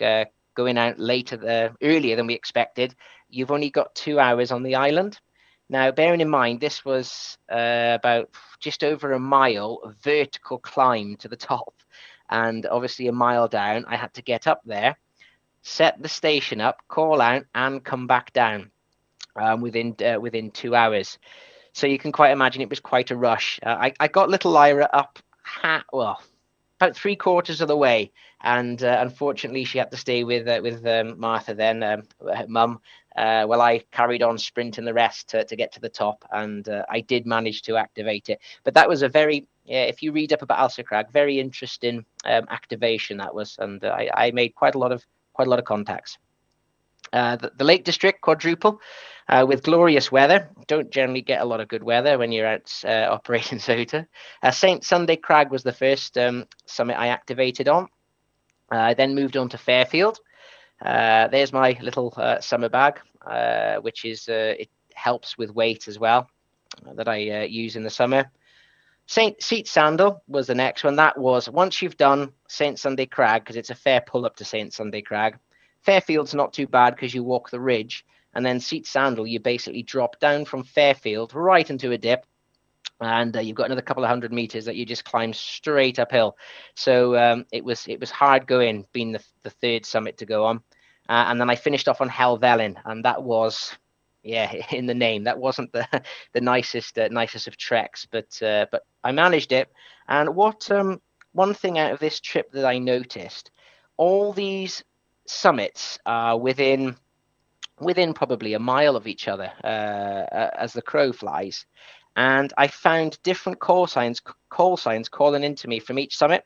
uh, going out later, the, earlier than we expected. You've only got two hours on the island. Now, bearing in mind, this was uh, about just over a mile vertical climb to the top. And obviously, a mile down, I had to get up there, set the station up, call out, and come back down um, within uh, within two hours. So you can quite imagine it was quite a rush. Uh, I, I got little Lyra up, ha- well, about three quarters of the way, and uh, unfortunately, she had to stay with uh, with um, Martha then, um, mum. Uh, well, I carried on sprinting the rest to, to get to the top, and uh, I did manage to activate it. But that was a very, if you read up about Ailsa Craig, very interesting um, activation that was, and uh, I, I made quite a lot of quite a lot of contacts. Uh, the, the, Lake District quadruple uh, with glorious weather. Don't generally get a lot of good weather when you're out uh, operating SOTA. Uh, St. Sunday Crag was the first um, summit I activated on. Uh, I then moved on to Fairfield. there's my little summer bag, which is it helps with weight as well that I use in the summer. Saint Seat Sandal was the next one. That was once you've done Saint Sunday Crag, because it's a fair pull up to Saint Sunday Crag. Fairfield's not too bad because you walk the ridge, and then Seat Sandal, you basically drop down from Fairfield right into a dip, and uh, you've got another couple of hundred meters that you just climb straight uphill. So um, it was it was hard going, being the, the third summit to go on, uh, and then I finished off on Helvellyn, and that was yeah, in the name. That wasn't the the nicest uh, nicest of treks, but uh, but I managed it. And what um, one thing out of this trip that I noticed, all these summits are within within probably a mile of each other uh, as the crow flies. And I found different call signs, call signs calling into me from each summit.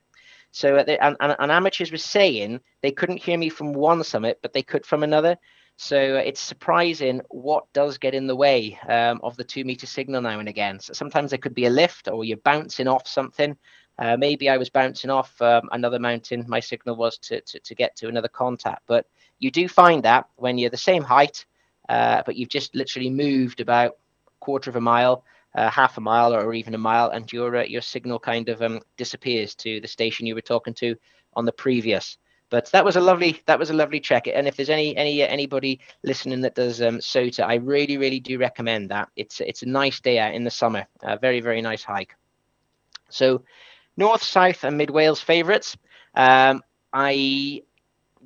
So, uh, and, and, and, amateurs were saying they couldn't hear me from one summit, but they could from another. So uh, it's surprising what does get in the way um, of the two meter signal now and again. So sometimes there could be a lift or you're bouncing off something. Uh, maybe I was bouncing off um, another mountain. My signal was to, to, to, get to another contact. But you do find that when you're the same height, uh, but you've just literally moved about a quarter of a mile, uh, half a mile, or even a mile, and your uh, your signal kind of um, disappears to the station you were talking to on the previous. But that was a lovely that was a lovely check. And if there's any any anybody listening that does um, SOTA, I really really do recommend that. It's it's a nice day out in the summer. A very very nice hike. So North, South, and Mid Wales favourites. Um, I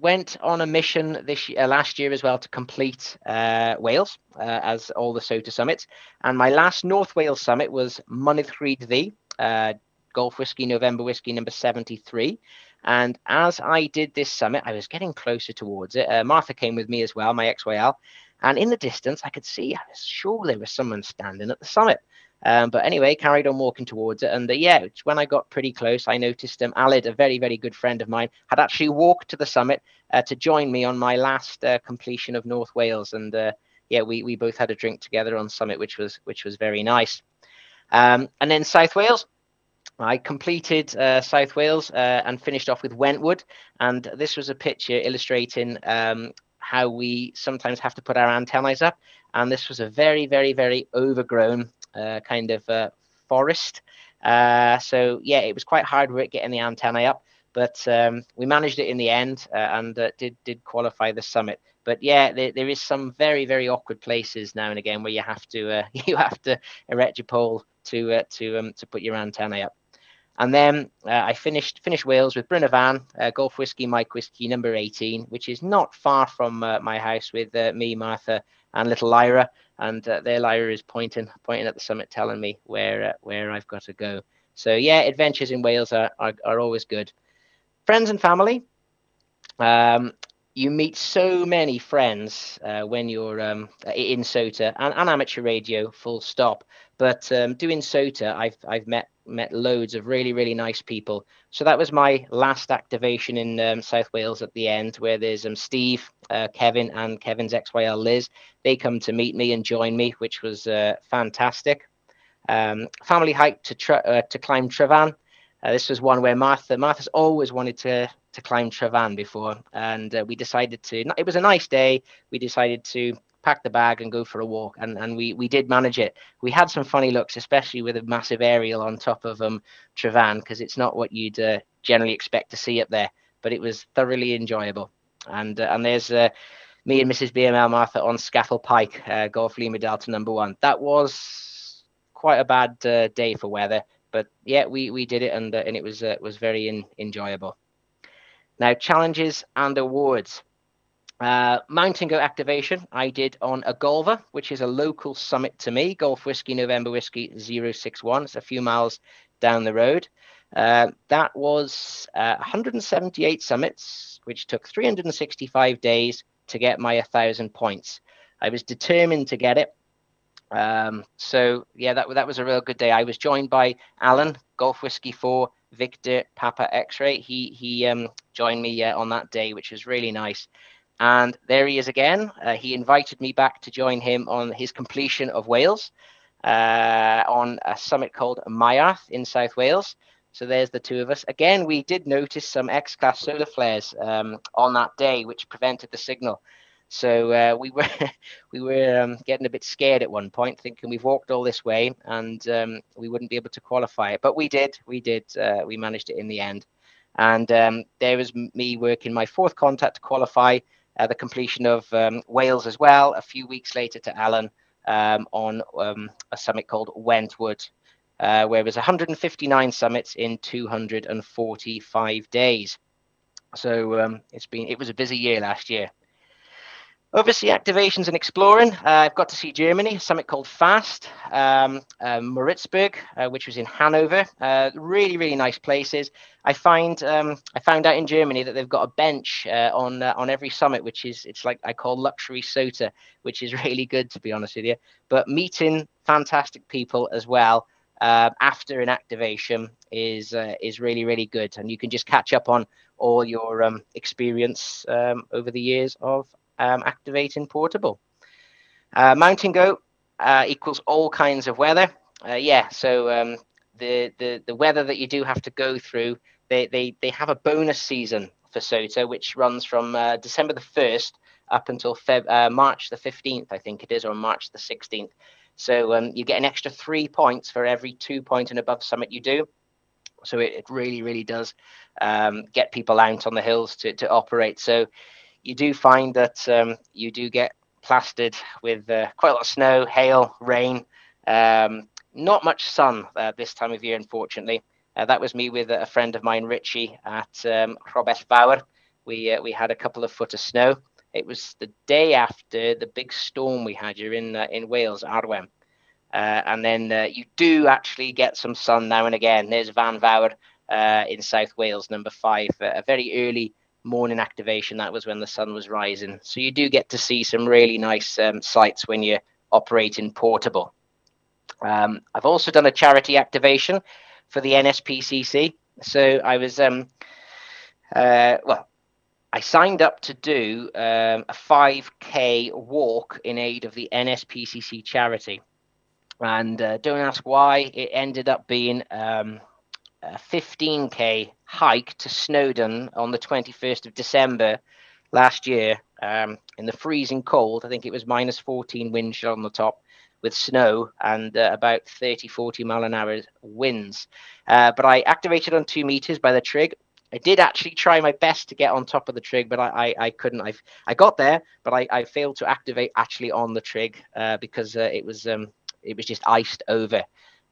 went on a mission this uh, last year as well to complete uh, Wales uh, as all the SOTA summits. And my last North Wales summit was Mynydd Rhyd uh, Golf Whiskey November Whiskey number 73. And as I did this summit, I was getting closer towards it. Martha came with me as well, my XYL. And in the distance, I could see, I was sure there was someone standing at the summit. Um, but anyway, carried on walking towards it. And uh, yeah, when I got pretty close, I noticed um, Alid, a very, very good friend of mine, had actually walked to the summit uh, to join me on my last uh, completion of North Wales. And uh, yeah, we, we both had a drink together on summit, which was which was very nice. Um, and then South Wales, I completed uh, South Wales uh, and finished off with Wentwood. And this was a picture illustrating um, how we sometimes have to put our antennae up. And this was a very, very, very overgrown kind of uh, forest. Uh, so yeah, it was quite hard work getting the antennae up, but um, we managed it in the end uh, and uh, did did qualify the summit. But yeah, there, there is some very very awkward places now and again where you have to uh, you have to erect your pole to to um, to put your antennae up. And then uh, I finished finished Wales with Fan, uh, Golf Whiskey Mike Whiskey number 18, which is not far from uh, my house with uh, me, Martha, and little Lyra. And uh, their Lyra is pointing pointing at the summit, telling me where uh, where I've got to go. So yeah, adventures in Wales are are, are always good. Friends and family. Um, you meet so many friends uh, when you're um, in SOTA and, and, amateur radio, full stop. But um, doing SOTA, I've I've met met loads of really really nice people. So that was my last activation in um, south wales at the end where there's um, steve uh, kevin and kevin's xyl liz. They come to meet me and join me which was uh, fantastic. Um, family hike to uh, to climb Tryfan. Uh, this was one where martha martha's always wanted to to climb Tryfan before and uh, we decided to it was a nice day. We decided to pack the bag and go for a walk. And and we we did manage it. We had some funny looks, especially with a massive aerial on top of um Tryfan, because it's not what you'd uh, generally expect to see up there. But it was thoroughly enjoyable. And uh, and there's uh, me and Mrs. BML Martha on Scafell Pike, uh, Golf Lima Delta number one. That was quite a bad uh, day for weather, but yeah, we we did it, and uh, and it was uh, was very in, enjoyable. Now challenges and awards. Uh, mountain goat activation I did on Y Golfa, which is a local summit to me, Golf Whiskey November Whiskey 061. It's a few miles down the road. Uh, that was uh, 178 summits, which took 365 days to get my 1,000 points. I was determined to get it. Um, so, yeah, that, that was a real good day. I was joined by Alan, Golf Whiskey 4, Victor, Papa X-Ray. He, he um, joined me uh, on that day, which was really nice. And there he is again. Uh, he invited me back to join him on his completion of Wales uh, on a summit called Maiarth in South Wales. So there's the two of us. Again, we did notice some X-class solar flares um, on that day, which prevented the signal. So uh, we were we were um, getting a bit scared at one point, thinking we've walked all this way and um, we wouldn't be able to qualify it. But we did. We did. Uh, we managed it in the end. And um, there was me working my fourth contact to qualify uh, the completion of um, Wales as well. A few weeks later to Alan um, on um, a summit called Wentwood, uh, where was 159 summits in 245 days. So um, it's been it was a busy year last year. Oversea activations and exploring. Uh, I've got to see Germany, a summit called FAST, um, uh, Maritzburg, uh, which was in Hanover. Uh, really, really nice places. I find um, I found out in Germany that they've got a bench uh, on uh, on every summit, which is it's like I call luxury SOTA, which is really good to be honest with you. But meeting fantastic people as well after an activation is is really really good, and you can just catch up on all your um, experience um, over the years of um, activating portable. Uh, mountain goat uh, equals all kinds of weather. Uh, yeah, so um, the, the the weather that you do have to go through, they they, they have a bonus season for SOTA, which runs from uh, December the first up until Feb- uh, March the fifteenth, I think it is, or March the sixteenth. So um, you get an extra three points for every two point and above summit you do. So it, it really, really does um, get people out on the hills to, to operate. So you do find that um, you do get plastered with uh, quite a lot of snow, hail, rain. Um, not much sun uh, this time of year, unfortunately. Uh, that was me with a friend of mine, Richie, at um, Robert Bauer. we uh, we had a couple of foot of snow. It was the day after the big storm we had here in uh, in Wales, Arwen. Uh, and then you do actually get some sun now and again. There's Van uh, in South Wales, number five, a very early morning activation. That was when the sun was rising. So you do get to see some really nice um, sights when you're operating portable. Um, I've also done a charity activation for the NSPCC. So I was, um, uh, well, I signed up to do um, a 5K walk in aid of the NSPCC charity. And uh, don't ask why, it ended up being um, a 15K hike to Snowdon on the 21st of December last year um, in the freezing cold. I think it was minus 14 wind chill on the top with snow and uh, about 30, 40 mile an hour winds. Uh, but I activated on two meters by the trig. I did actually try my best to get on top of the trig, but I, I, I couldn't. I I got there, but I, I failed to activate actually on the trig uh, because uh, it was um, it was just iced over.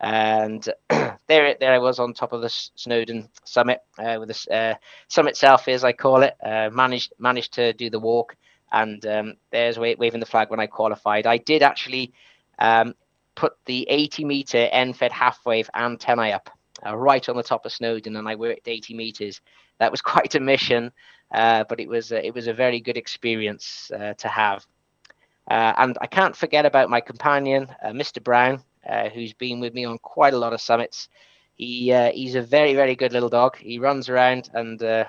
And there, there I was on top of the Snowdon summit uh, with the uh, summit selfie, as I call it. Uh, managed managed to do the walk, and um, there's waving the flag when I qualified. I did actually um, put the 80 meter end-fed half wave antennae up uh, right on the top of Snowdon, and I worked 80 meters. That was quite a mission, uh, but it was it was a very good experience uh, to have. Uh, and I can't forget about my companion, uh, Mr. Brown, uh, who's been with me on quite a lot of summits. He uh, he's a very very good little dog. He runs around and uh,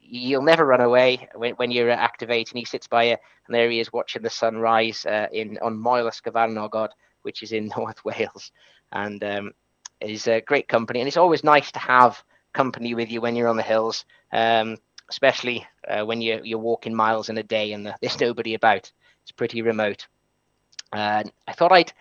you'll never run away when, when you're activating. He sits by you, and there he is watching the sunrise uh, in on Moel Ysgafn which is in North Wales, and um, is a great company. And it's always nice to have company with you when you're on the hills, um, especially when you're you're walking miles in a day and there's nobody about. It's pretty remote. Uh, I thought I'd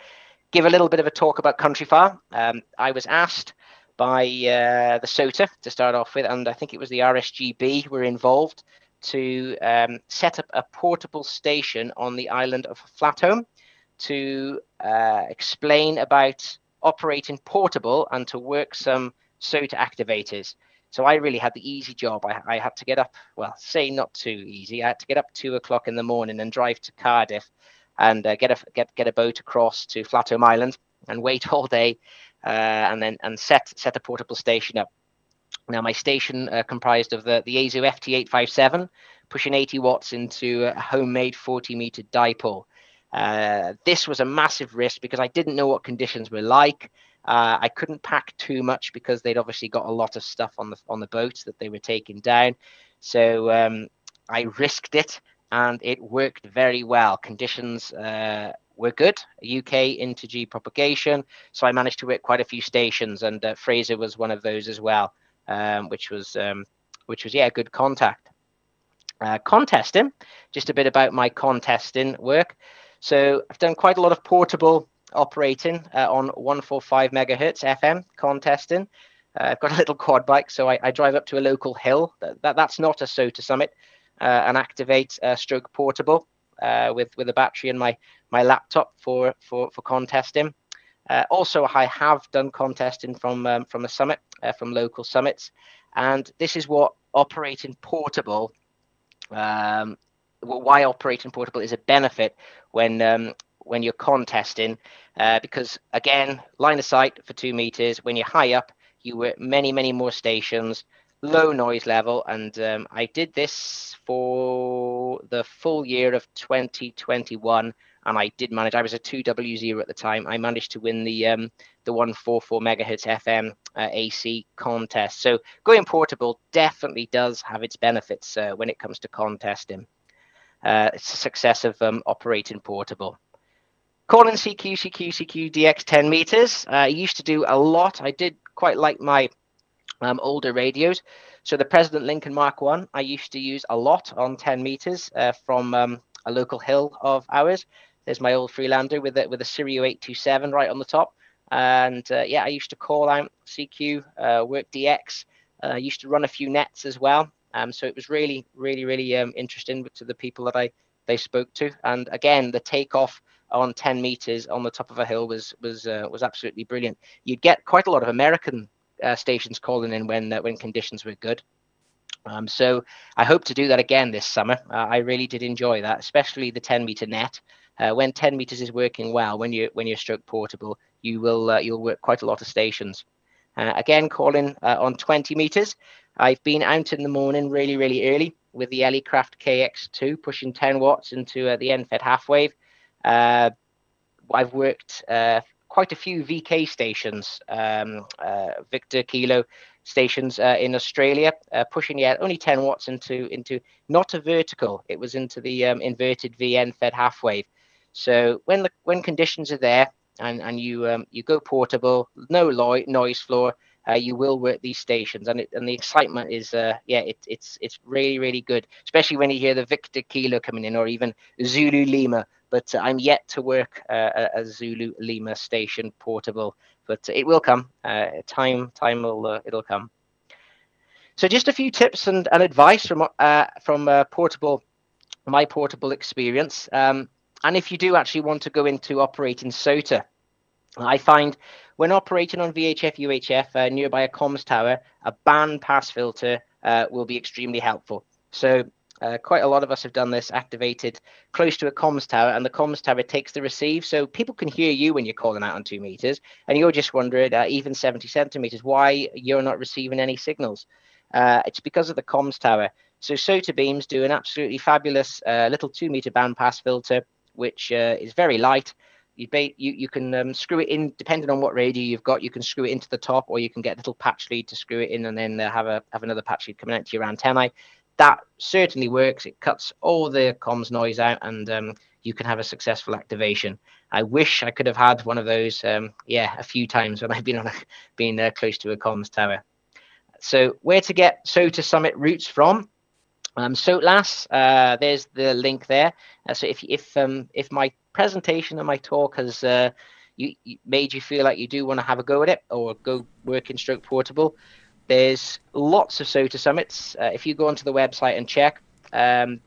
give a little bit of a talk about Countryfile. Um, I was asked by uh, the SOTA to start off with, and I think it was the RSGB were involved to um, set up a portable station on the island of Flatholm to uh, explain about operating portable and to work some SOTA activators. So I really had the easy job. I, I, had to get up, well, say not too easy. I had to get up two o'clock in the morning and drive to Cardiff and uh, get a get get a boat across to Flatholm Island and wait all day, uh, and then and set set a portable station up. Now my station uh, comprised of the the Yaesu FT857, pushing 80 watts into a homemade 40 meter dipole. Uh, this was a massive risk because I didn't know what conditions were like. Uh, I couldn't pack too much because they'd obviously got a lot of stuff on the on the boat that they were taking down. So um, I risked it, and it worked very well. Conditions uh, were good. UK inter-G propagation, so I managed to work quite a few stations, and uh, Fraser was one of those as well, um, which was um, which was yeah good contact. Uh, contesting, just a bit about my contesting work. So I've done quite a lot of portable operating uh, on 145 megahertz FM contesting. Uh, I've got a little quad bike, so I, I, drive up to a local hill. That, that, that's not a SOTA summit, and activate uh, stroke portable uh, with with a battery in my my laptop for for for contesting. Uh, also, I have done contesting from um, from a summit, from local summits, and this is what operating portable um, why operating portable is a benefit when um, when you're contesting, uh, because again, line of sight for two meters. When you're high up, you were many, many more stations, low noise level, and um, I did this for the full year of 2021, and I did manage. I was a 2W0 at the time. I managed to win the um, the 144 megahertz FM uh, AC contest. So going portable definitely does have its benefits uh, when it comes to contesting. Uh, it's a success of um, operating portable. Calling CQ, CQ, CQ, DX 10 meters. Uh, I used to do a lot. I did quite like my um, older radios. So the President Lincoln Mark One, I used to use a lot on 10 meters uh, from um, a local hill of ours. There's my old Freelander with a, with a Sirio 827 right on the top. And uh, yeah, I used to call out CQ, uh, work DX. Uh, I used to run a few nets as well. Um, so it was really, really, really um, interesting to the people that I they spoke to. And again, the takeoff on 10 meters on the top of a hill was was uh, was absolutely brilliant. You'd get quite a lot of American uh, stations calling in when uh, when conditions were good. Um, so I hope to do that again this summer. Uh, I really did enjoy that, especially the 10 meter net. Uh, when 10 meters is working well, when you when you're stroke portable, you will uh, you'll work quite a lot of stations. Uh, again, calling uh, on 20 meters. I've been out in the morning really really early with the Elecraft KX2 pushing 10 watts into uh, the end-fed half wave. I've worked quite a few VK stations, um, Victor Kilo stations uh, in Australia, uh, pushing yeah only 10 watts into into not a vertical, it was into the um, inverted V end-fed half wave. So when the when conditions are there and and you um, you go portable, no lo- noise floor, uh, you will work these stations, and it, and the excitement is uh, yeah it, it's it's really really good, especially when you hear the Victor Kilo coming in or even Zulu Lima. But I'm yet to work uh, a, Zulu Lima station portable but it will come. Uh, time time will uh, it'll come. So just a few tips and, and advice from from portable my portable experience. Um, and if you do actually want to go into operating SOTA, I find when operating on VHF UHF uh, nearby a comms tower, a band pass filter uh, will be extremely helpful. So uh, quite a lot of us have done this activated close to a comms tower, and the comms tower takes the receive, so people can hear you when you're calling out on two meters, and you're just wondering, uh, even 70 centimeters, why you're not receiving any signals. Uh, it's because of the comms tower. So SOTA beams do an absolutely fabulous uh, little two meter bandpass filter, which uh, is very light. You, ba- you, you can um, screw it in depending on what radio you've got. You can screw it into the top, or you can get a little patch lead to screw it in, and then uh, have a have another patch lead coming out to your antennae that certainly works. It cuts all the comms noise out and um, you can have a successful activation. I wish I could have had one of those, um, yeah, a few times when I've been on a, been uh, close to a comms tower. So where to get SOTA Summit routes from? Um, SOTLAS, uh, there's the link there. Uh, so if if um, if my presentation and my talk has uh, you, you made you feel like you do want to have a go at it or go work in Stroke Portable, there's lots of SOTA summits. Uh, if you go onto the website and check, um,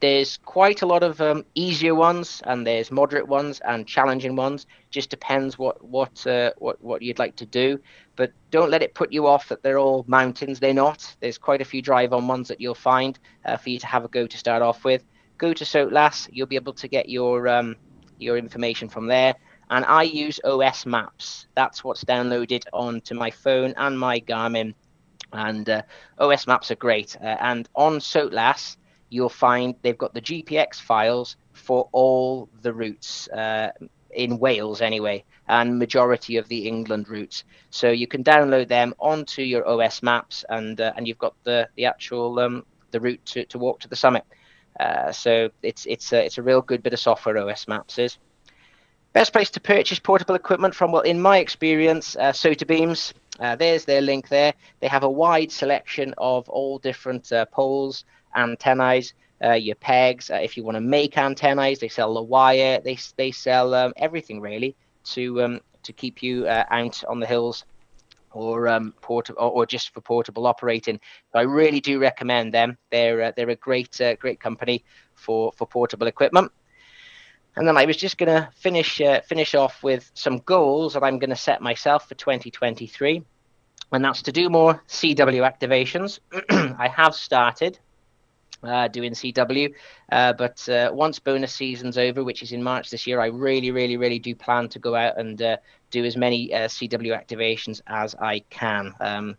there's quite a lot of um, easier ones, and there's moderate ones and challenging ones. Just depends what what uh, what what you'd like to do. But don't let it put you off that they're all mountains. They're not. There's quite a few drive-on ones that you'll find uh, for you to have a go to start off with. Go to SOTLAS. You'll be able to get your um, your information from there and I use OS Maps. That's what's downloaded onto my phone and my Garmin. And uh, OS Maps are great. Uh, and on SOTLAS, you'll find they've got the GPX files for all the routes uh, in Wales, anyway, and majority of the England routes. So you can download them onto your OS Maps, and uh, and you've got the the actual um, the route to, to walk to the summit. Uh, so it's it's a, it's a real good bit of software. OS Maps is. Best place to purchase portable equipment from, well, in my experience, uh, SOTA Beams. Uh, there's their link there. They have a wide selection of all different uh, poles, antennae, uh, your pegs. Uh, if you want to make antennae, they sell the wire. They they sell um, everything really to um, to keep you uh, out on the hills or um, port or, or, just for portable operating. I really do recommend them. They're uh, they're a great great company for for portable equipment. And then I was just going to finish uh, finish off with some goals that I'm going to set myself for 2023, and that's to do more CW activations. I have started uh, doing CW, uh, but uh, once bonus season's over, which is in March this year, I really, really, really do plan to go out and uh, do as many uh, CW activations as I can. Um,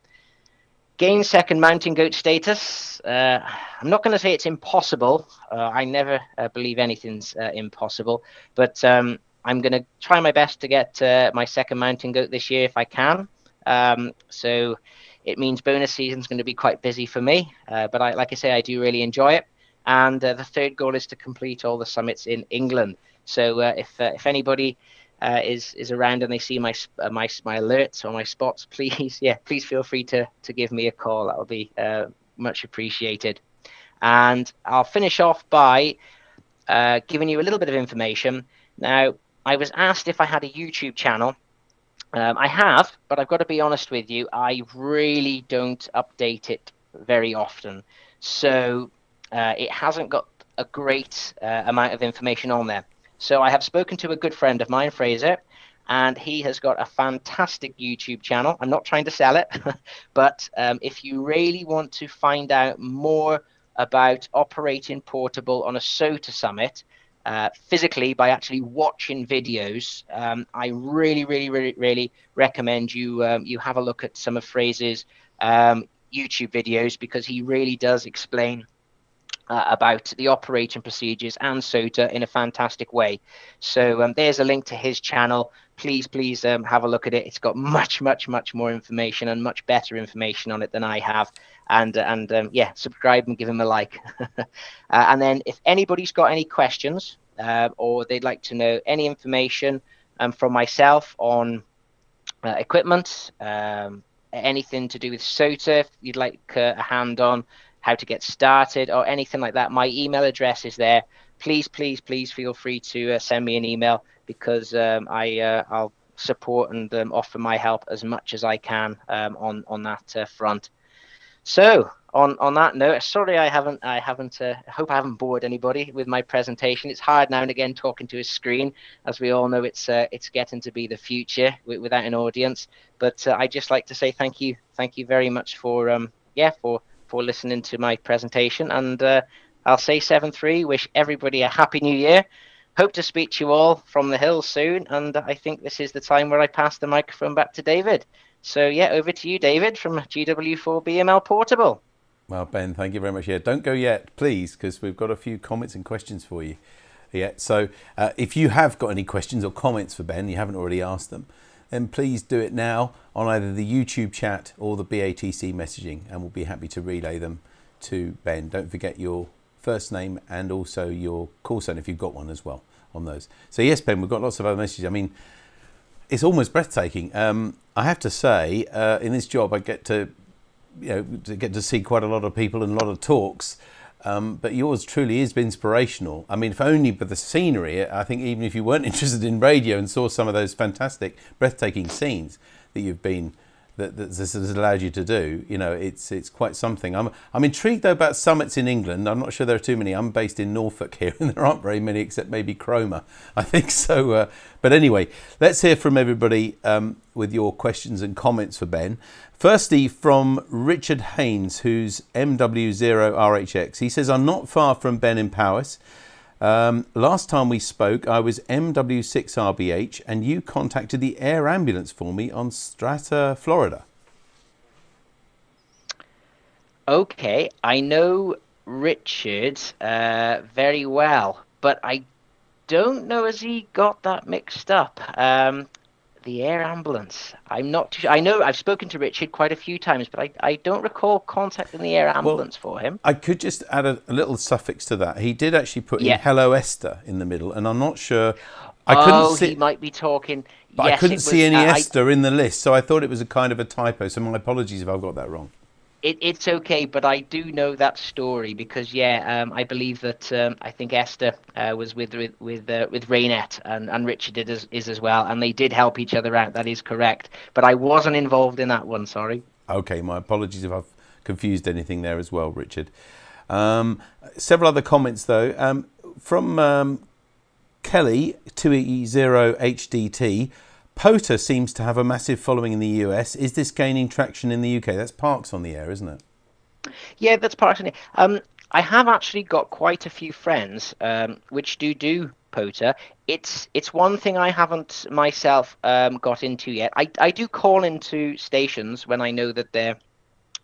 gain second mountain goat status. Uh, I'm not going to say it's impossible. Uh, I never uh, believe anything's uh, impossible, but um, I'm going to try my best to get uh, my second mountain goat this year if I can. Um, so it means bonus season is going to be quite busy for me, uh, but I, like I say, I do really enjoy it. And the third goal is to complete all the summits in England. So if if anybody uh, is is around and they see my uh, my my alerts or my spots, please yeah, please feel free to to give me a call. That will be uh, much appreciated. And I'll finish off by uh, giving you a little bit of information. Now, I was asked if I had a YouTube channel. Um, I have, but I've got to be honest with you. I really don't update it very often, so uh, it hasn't got a great uh, amount of information on there. So I have spoken to a good friend of mine, Fraser, and he has got a fantastic YouTube channel. I'm not trying to sell it, but um, if you really want to find out more about operating portable on a SOTA summit, uh, physically by actually watching videos. Um, I really, really, really, really recommend you um, you have a look at some of Fraser's um, YouTube videos because he really does explain uh, about the operating procedures and SOTA in a fantastic way. So um, there's a link to his channel. Please, please um, have a look at it. It's got much, much, much more information and much better information on it than I have. And and um, yeah, subscribe and give him a like. uh, and then if anybody's got any questions uh, or they'd like to know any information um, from myself on uh, equipment, um, anything to do with SOTA, if you'd like uh, a hand on how to get started or anything like that, my email address is there. Please, please, please feel free to uh, send me an email because um, I uh, I'll support and um, offer my help as much as I can um, on on that uh, front. So on on that note, sorry I haven't I haven't uh, hope I haven't bored anybody with my presentation. It's hard now and again talking to a screen, as we all know it's uh, it's getting to be the future without an audience. But uh, I just like to say thank you, thank you very much for um yeah for for listening to my presentation. And uh, I'll say 7 3, wish everybody a happy new year. Hope to speak to you all from the hills soon. And I think this is the time where I pass the microphone back to David. So, yeah, over to you, David, from GW4BML Portable. Well, Ben, thank you very much. Yeah, don't go yet, please, because we've got a few comments and questions for you. Yeah, so uh, if you have got any questions or comments for Ben, you haven't already asked them, then please do it now on either the YouTube chat or the BATC messaging, and we'll be happy to relay them to Ben. Don't forget your first name and also your call sign if you've got one as well on those. So yes, Ben, we've got lots of other messages. I mean, it's almost breathtaking. Um, I have to say, uh, in this job, I get to, you know, to get to see quite a lot of people and a lot of talks. Um, but yours truly is inspirational. I mean, if only for the scenery, I think even if you weren't interested in radio and saw some of those fantastic, breathtaking scenes that you've been that, that this has allowed you to do, you know, it's it's quite something. I'm I'm intrigued though about summits in England. I'm not sure there are too many. I'm based in Norfolk here, and there aren't very many except maybe Cromer. I think so. Uh, but anyway, let's hear from everybody um, with your questions and comments for Ben. Firstly, from Richard Haynes, who's MW0RHX. He says, I'm not far from Ben in Powys. Um, last time we spoke, I was MW6RBH and you contacted the air ambulance for me on Strata, Florida. Okay, I know Richard uh, very well, but I don't know as he got that mixed up. Um, the air ambulance. I'm not too. I know I've spoken to Richard quite a few times, but I, I don't recall contacting the air ambulance well, for him. I could just add a, a, little suffix to that. He did actually put yeah. in "Hello Esther" in the middle, and I'm not sure. I couldn't oh, see, he might be talking. But yes, I couldn't see any uh, Esther I, in the list, so I thought it was a kind of a typo. So my apologies if I've got that wrong it, it's okay, but I do know that story because yeah, um, I believe that um, I think Esther uh, was with with with, uh, with Raynette and, and Richard is, is as well, and they did help each other out. That is correct, but I wasn't involved in that one. Sorry. Okay, my apologies if I've confused anything there as well, Richard. Um, several other comments though um, from um, Kelly two E zero HDT. POTA seems to have a massive following in the US. Is this gaining traction in the UK? That's Parks on the Air, isn't it? Yeah, that's Parks on the Air. Um, I have actually got quite a few friends um, which do do POTA. It's it's one thing I haven't myself um, got into yet. I, I do call into stations when I know that they're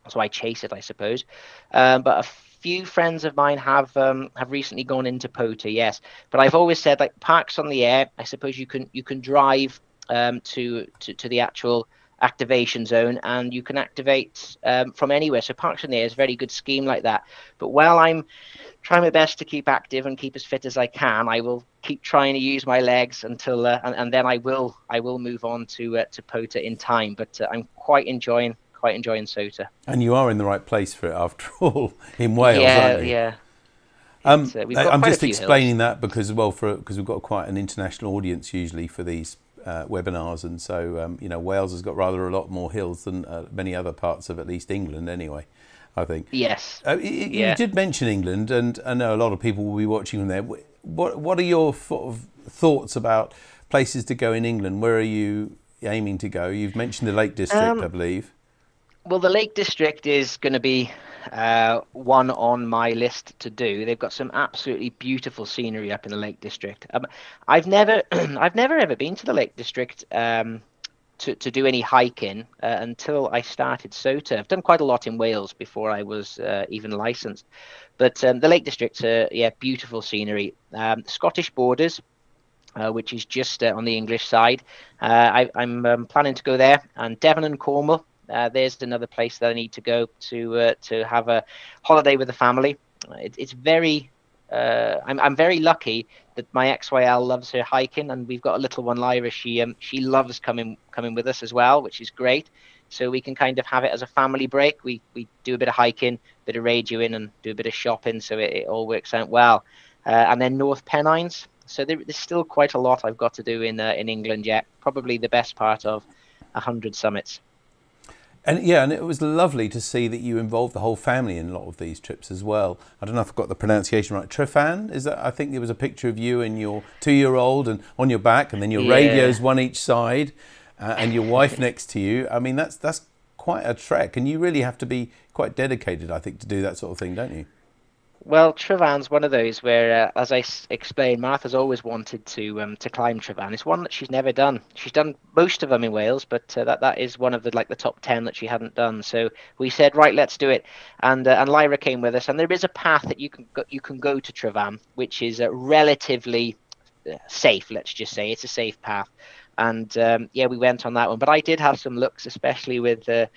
so I chase it, I suppose. Um, but a few friends of mine have um, have recently gone into POTA, yes. But I've always said like parks on the air. I suppose you can you can drive um, to, to, to the actual activation zone and you can activate um, from anywhere. So Parks and Air is a very good scheme like that. But while I'm trying my best to keep active and keep as fit as I can, I will keep trying to use my legs until uh, and, and, then I will I will move on to uh, to POTA in time. But uh, I'm quite enjoying quite enjoying SOTA. And you are in the right place for it after all in Wales, yeah, Yeah. Um, uh, I'm just explaining hills. that because well, for because we've got quite an international audience usually for these uh, webinars, and so um, you know Wales has got rather a lot more hills than uh, many other parts of at least England, anyway. I think. Yes. Uh, you, yeah. you did mention England, and I know a lot of people will be watching from there. What What are your thoughts about places to go in England, where are you aiming to go? You've mentioned the Lake District, um, I believe. Well, the Lake District is going to be uh, one on my list to do. They've got some absolutely beautiful scenery up in the Lake District. Um, I've never, I've never ever been to the Lake District um, to to do any hiking uh, until I started SOTA. I've done quite a lot in Wales before I was uh, even licensed, but um, the Lake District, uh, yeah, beautiful scenery. Um, Scottish borders. Uh, which is just uh, on the English side. I, am um, planning to go there, and Devon and Cornwall uh, there's another place that I need to go to uh, to have a holiday with the family. It, it's very uh, I'm I'm very lucky that my XYL loves her hiking, and we've got a little one, Lyra. She um she loves coming coming with us as well, which is great. So we can kind of have it as a family break. We we do a bit of hiking, a bit of radioing, and do a bit of shopping. So it, it all works out well. Uh, and then North Pennines. So there, there's still quite a lot I've got to do in uh, in England yet. Probably the best part of hundred summits. And yeah, and it was lovely to see that you involved the whole family in a lot of these trips as well. I don't know if I've got the pronunciation right. Tryfan is that? I think there was a picture of you and your two-year-old and on your back, and then your yeah. radios one each side, uh, and your wife next to you. I mean, that's that's quite a trek, and you really have to be quite dedicated, I think, to do that sort of thing, don't you? Well, Tryfan's one of those where, uh, as I s- explained, Martha's always wanted to um, to climb Tryfan. It's one that she's never done. She's done most of them in Wales, but uh, that that is one of the like the top ten that she hadn't done. So we said, right, let's do it. And uh, and Lyra came with us. And there is a path that you can go, you can go to Tryfan, which is uh, relatively uh, safe. Let's just say it's a safe path. And um, yeah, we went on that one. But I did have some looks, especially with uh,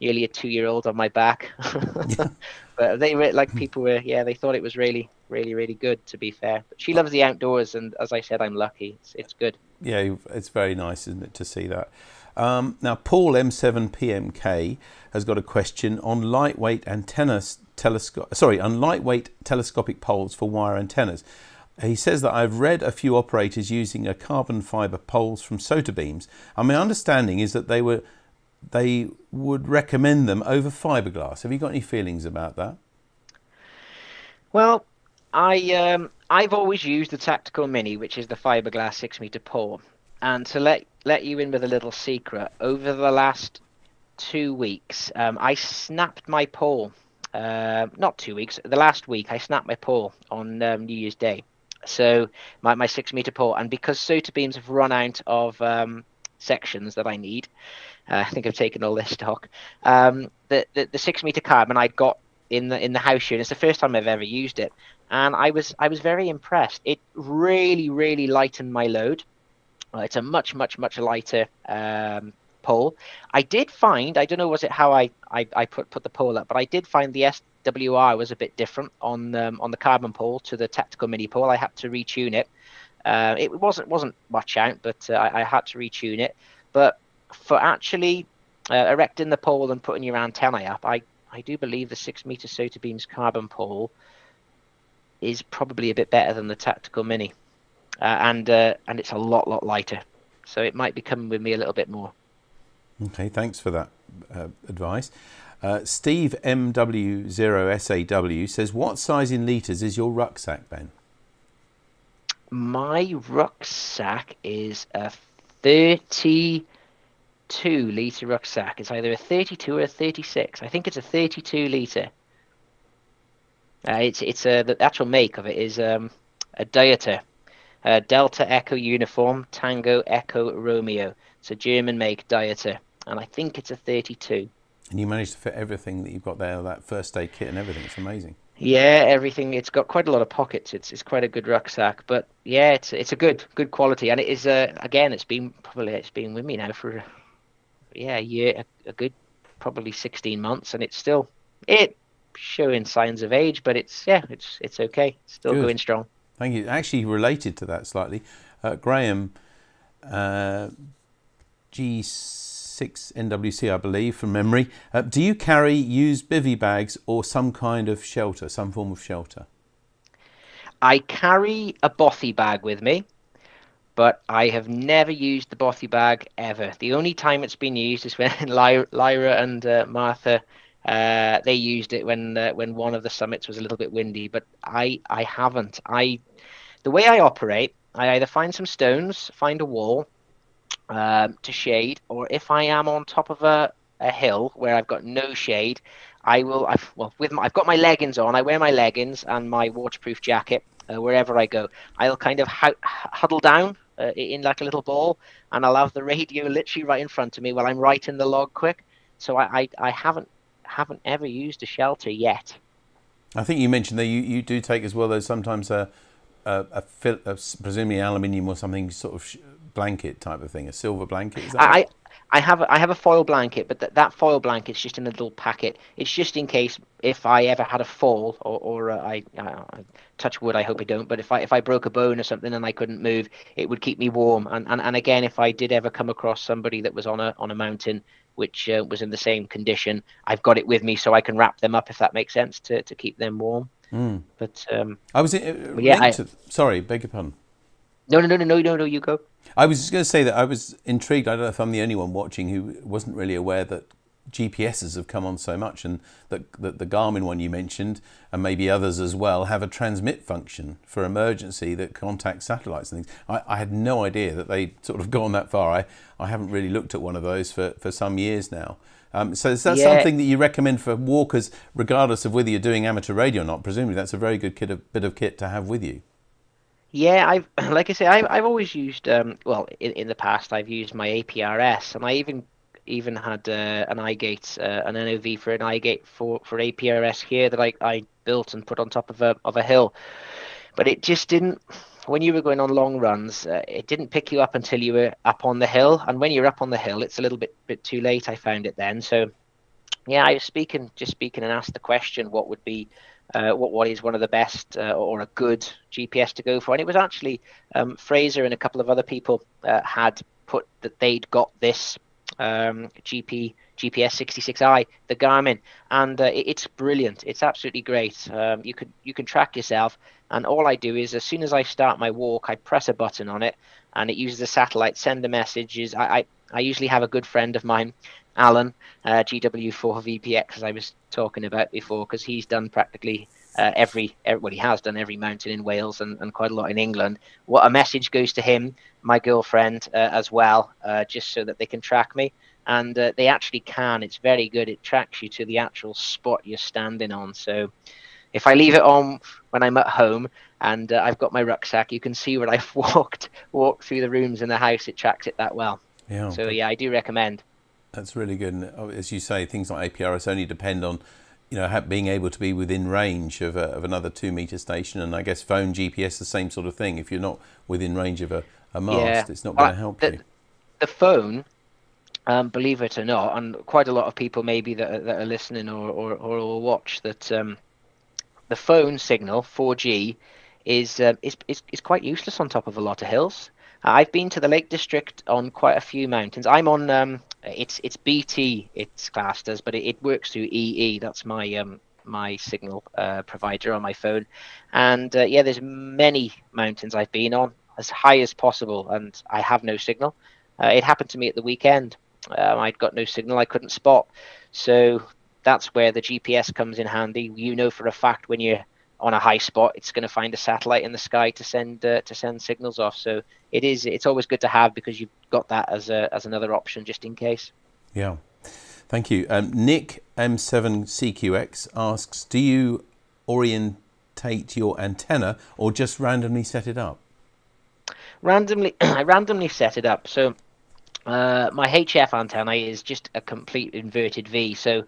nearly a two-year-old on my back. but they were like people were yeah they thought it was really really really good to be fair. But she loves the outdoors and as i said i'm lucky. It's, it's good. Yeah it's very nice isn't it to see that. Um, now paul m7pmk has got a question on lightweight antennas telescope sorry on lightweight telescopic poles for wire antennas. He says that I've read a few operators using a carbon fiber poles from SOTABEAMS, and my understanding is that they were they would recommend them over fiberglass. Have you got any feelings about that? Well, I um, I've always used the Tactical Mini, which is the fiberglass six meter pole. And to let let you in with a little secret, over the last two weeks, um, I snapped my pole. Uh, not two weeks. The last week, I snapped my pole on um, New Year's Day. So my, my six meter pole, and because SOTABEAMS have run out of um, sections that I need, uh, I think I've taken all this stock. Um, the, the, the six meter carbon I got in the in the house unit. It's the first time I've ever used it, and I was I was very impressed. It really really lightened my load. Uh, it's a much much much lighter um, pole. I did find I don't know was it how I, I, I put put the pole up, but I did find the SWR was a bit different on um, on the carbon pole to the tactical mini pole. I had to retune it. Uh, it wasn't wasn't much out, but uh, I, I had to retune it. But for actually uh, erecting the pole and putting your antennae up, I, I do believe the six meter SOTABEAMS carbon pole is probably a bit better than the Tactical Mini, uh, and uh, and it's a lot lot lighter, so it might be coming with me a little bit more. Okay, thanks for that uh, advice. Uh, Steve MW0SAW says, "What size in liters is your rucksack, Ben?" My rucksack is a thirty. 30 32 litre rucksack. It's either a 32 or a 36. I think it's a 32 litre. Uh, it's it's a, the actual make of it is um, a Deuter, a Delta Echo Uniform Tango Echo Romeo. It's a German make Deuter, and I think it's a 32. And you managed to fit everything that you've got there, that first aid kit and everything. It's amazing. Yeah, everything. It's got quite a lot of pockets. It's it's quite a good rucksack, but yeah, it's it's a good good quality, and it is uh, again, it's been probably it's been with me now for yeah, a year, a, a good probably 16 months, and it's still it showing signs of age, but it's yeah, it's it's okay, still good. going strong. Thank you. Actually, related to that slightly, uh, Graham uh, G6 NWC, I believe, from memory. Uh, do you carry used bivy bags or some kind of shelter, some form of shelter? I carry a bothy bag with me but I have never used the bothy bag ever. The only time it's been used is when Lyra, and uh, Martha uh, they used it when uh, when one of the summits was a little bit windy. But I I haven't. I the way I operate, I either find some stones, find a wall um, to shade, or if I am on top of a, a hill where I've got no shade, I will. I've, well, with my, I've got my leggings on. I wear my leggings and my waterproof jacket uh, wherever I go. I'll kind of huddle down uh, in like a little ball, and I'll have the radio literally right in front of me while I'm writing the log quick. So I, I, I haven't haven't ever used a shelter yet. I think you mentioned that you, you do take as well. There's sometimes a a, a, a, a presumably aluminium or something sort of blanket type of thing, a silver blanket. Is that I, right? I have a, I have a foil blanket, but th- that foil blanket's just in a little packet. It's just in case if I ever had a fall or, or uh, I, uh, touch wood. I hope I don't. But if I if I broke a bone or something and I couldn't move, it would keep me warm. And and, and again, if I did ever come across somebody that was on a on a mountain which uh, was in the same condition, I've got it with me so I can wrap them up if that makes sense to to keep them warm. Mm. But um, I was uh, yeah. I, to, sorry, beg your pardon. No, no, no, no, no, no. You go. I was just going to say that I was intrigued. I don't know if I'm the only one watching who wasn't really aware that GPSs have come on so much, and that, that the Garmin one you mentioned, and maybe others as well, have a transmit function for emergency that contacts satellites and things. I, I had no idea that they'd sort of gone that far. I, I haven't really looked at one of those for, for some years now. Um, so is that yeah. something that you recommend for walkers, regardless of whether you're doing amateur radio or not? Presumably, that's a very good kit of, bit of kit to have with you. Yeah, I've like I say, I've, I've always used um, well in, in the past I've used my APRS, and I even even had uh, an iGate, uh, an NOV for an iGate for for APRS here that I, I built and put on top of a of a hill, but it just didn't. When you were going on long runs, uh, it didn't pick you up until you were up on the hill, and when you're up on the hill, it's a little bit bit too late. I found it then, so yeah, I was speaking, just speaking, and asked the question, what would be uh, what what is one of the best uh, or a good GPS to go for. And it was actually um, Fraser and a couple of other people uh, had put that they'd got this um, GP GPS 66i, the Garmin, and uh, it, it's brilliant. It's absolutely great. Um, you could you can track yourself, and all I do is as soon as I start my walk, I press a button on it, and it uses a satellite send the messages. I, I I usually have a good friend of mine Alan, uh, GW4VPX, as I was talking about before, because he's done practically uh, every, every, well, he has done every mountain in Wales and, and quite a lot in England. What a message goes to him, my girlfriend uh, as well, uh, just so that they can track me. And uh, they actually can. It's very good. It tracks you to the actual spot you're standing on. So if I leave it on when I'm at home and uh, I've got my rucksack, you can see where I've walked walked through the rooms in the house. It tracks it that well. Yeah. So yeah, I do recommend. That's really good. And oh, as you say, things like APRS only depend on, you know, being able to be within range of, a, of another two meter station. And I guess phone GPS, the same sort of thing. If you're not within range of a, a mast, yeah. it's not going to help the, you. The phone, um, believe it or not, and quite a lot of people maybe that are, that are listening or, or, or will watch that um, the phone signal 4G is, um, is, is is quite useless on top of a lot of hills. I've been to the Lake District on quite a few mountains. I'm on um, it's it's BT it's classed as, but it, it works through EE. That's my um my signal uh, provider on my phone, and uh, yeah, there's many mountains I've been on as high as possible, and I have no signal. Uh, it happened to me at the weekend. Um, I'd got no signal. I couldn't spot, so that's where the GPS comes in handy. You know for a fact when you're on a high spot, it's going to find a satellite in the sky to send uh, to send signals off. So it is it's always good to have because you've got that as a as another option just in case. Yeah, thank you. Um, Nick M7CQX asks, do you orientate your antenna or just randomly set it up? Randomly, I randomly set it up. So uh, my HF antenna is just a complete inverted V. So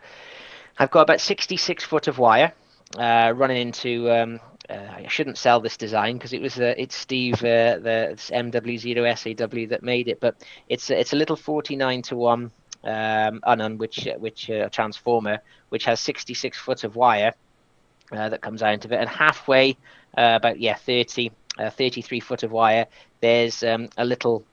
I've got about 66 foot of wire uh, running into. Um, uh, I shouldn't sell this design because it was uh, it's Steve uh, the MW0SAW that made it, but it's it's a little 49 to one um, unun, which which uh, transformer which has 66 foot of wire uh, that comes out of it, and halfway about yeah 30 33 foot of wire. There's um, a little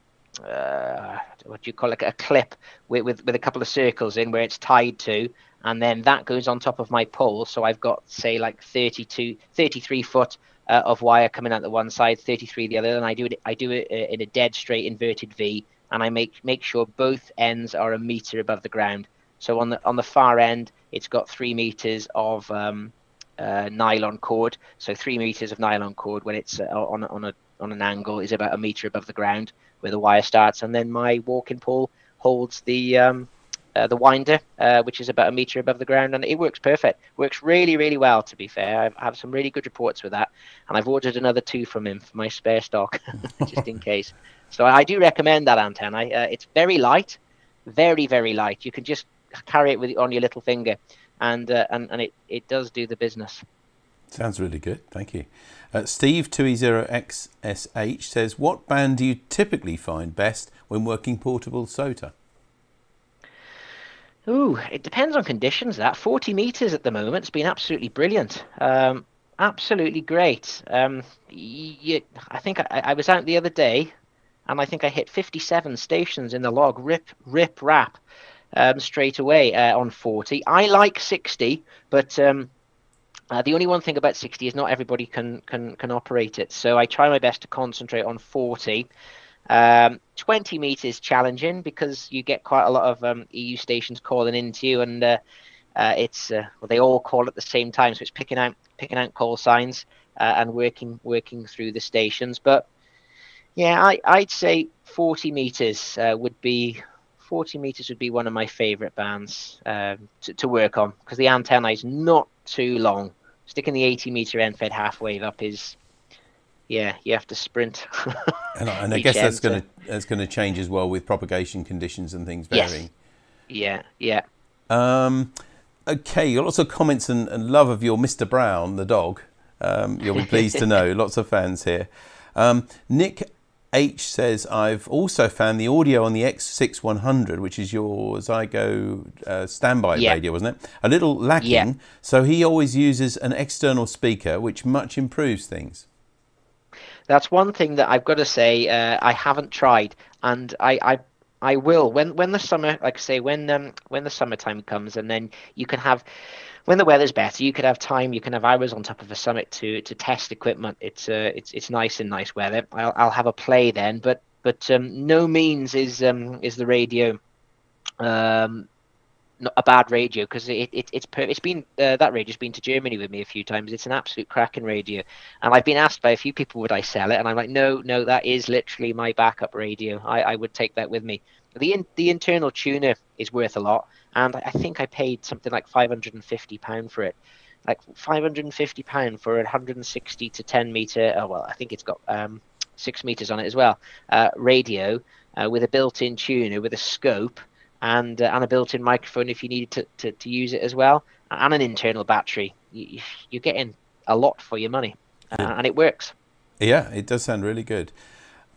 uh, what do you call it, a clip with, with, with a couple of circles in where it's tied to, and then that goes on top of my pole. So I've got say like 32, 33 foot uh, of wire coming out the one side, 33 the other, and I do it I do it uh, in a dead straight inverted V, and I make make sure both ends are a meter above the ground. So on the on the far end, it's got three meters of um, uh, nylon cord, so three meters of nylon cord when it's uh, on on a on an angle is about a meter above the ground where the wire starts, and then my walking pole holds the um, uh, the winder, uh, which is about a meter above the ground, and it works perfect. Works really, really well. To be fair, I've, I have some really good reports with that, and I've ordered another two from him for my spare stock, just in case. So I do recommend that antenna. Uh, it's very light, very, very light. You can just carry it with on your little finger, and uh, and and it it does do the business. Sounds really good. Thank you. Uh, Steve 2E0XSH says, What band do you typically find best when working portable SOTA? Ooh, it depends on conditions. That 40 meters at the moment has been absolutely brilliant. Um, absolutely great. Um, you, I think I, I, was out the other day, and I think I hit 57 stations in the log, rip, rip, rap, um, straight away uh, on 40. I like 60, but um, uh, the only one thing about 60 is not everybody can can can operate it. So I try my best to concentrate on 40. Um, 20 meters challenging because you get quite a lot of um, EU stations calling into you, and uh, uh, it's uh, well, they all call at the same time, so it's picking out picking out call signs uh, and working working through the stations. But yeah, I, I'd say 40 meters uh, would be 40 meters would be one of my favorite bands um, to, to work on because the antenna is not too long. Sticking the 80 meter end fed half wave up is yeah, you have to sprint. and, I, and I guess that's going to that's going to change as well with propagation conditions and things varying. Yes. Yeah, yeah. Um, okay, lots of comments and, and, love of your Mr. Brown, the dog. Um, you'll be pleased to know. Lots of fans here. Um, Nick H says, I've also found the audio on the X6100, which is your Xiegu uh, standby yeah. radio, wasn't it? A little lacking. Yeah. So he always uses an external speaker, which much improves things. That's one thing that I've got to say uh, I haven't tried, and I, I I will when when the summer, like I say, when um when the summertime comes, and then you can have when the weather's better, you could have time. You can have hours on top of a summit to to test equipment. It's uh it's it's nice in nice weather. I'll I'll have a play then, but but um, no means is um is the radio um not a bad radio because it, it it's per- it's been uh, that radio's been to Germany with me a few times. It's an absolute cracking radio, and I've been asked by a few people would I sell it, and I'm like, no, no, that is literally my backup radio. I, I would take that with me. The in, the internal tuner is worth a lot, and I think I paid something like 550 pound for it, like 550 pound for a 160 to 10 meter. Oh well, I think it's got um, six meters on it as well. Uh, radio uh, with a built-in tuner with a scope and uh, and a built-in microphone if you needed to, to, to, use it as well, and an internal battery. You, are getting a lot for your money, uh, and it works. Yeah, it does sound really good.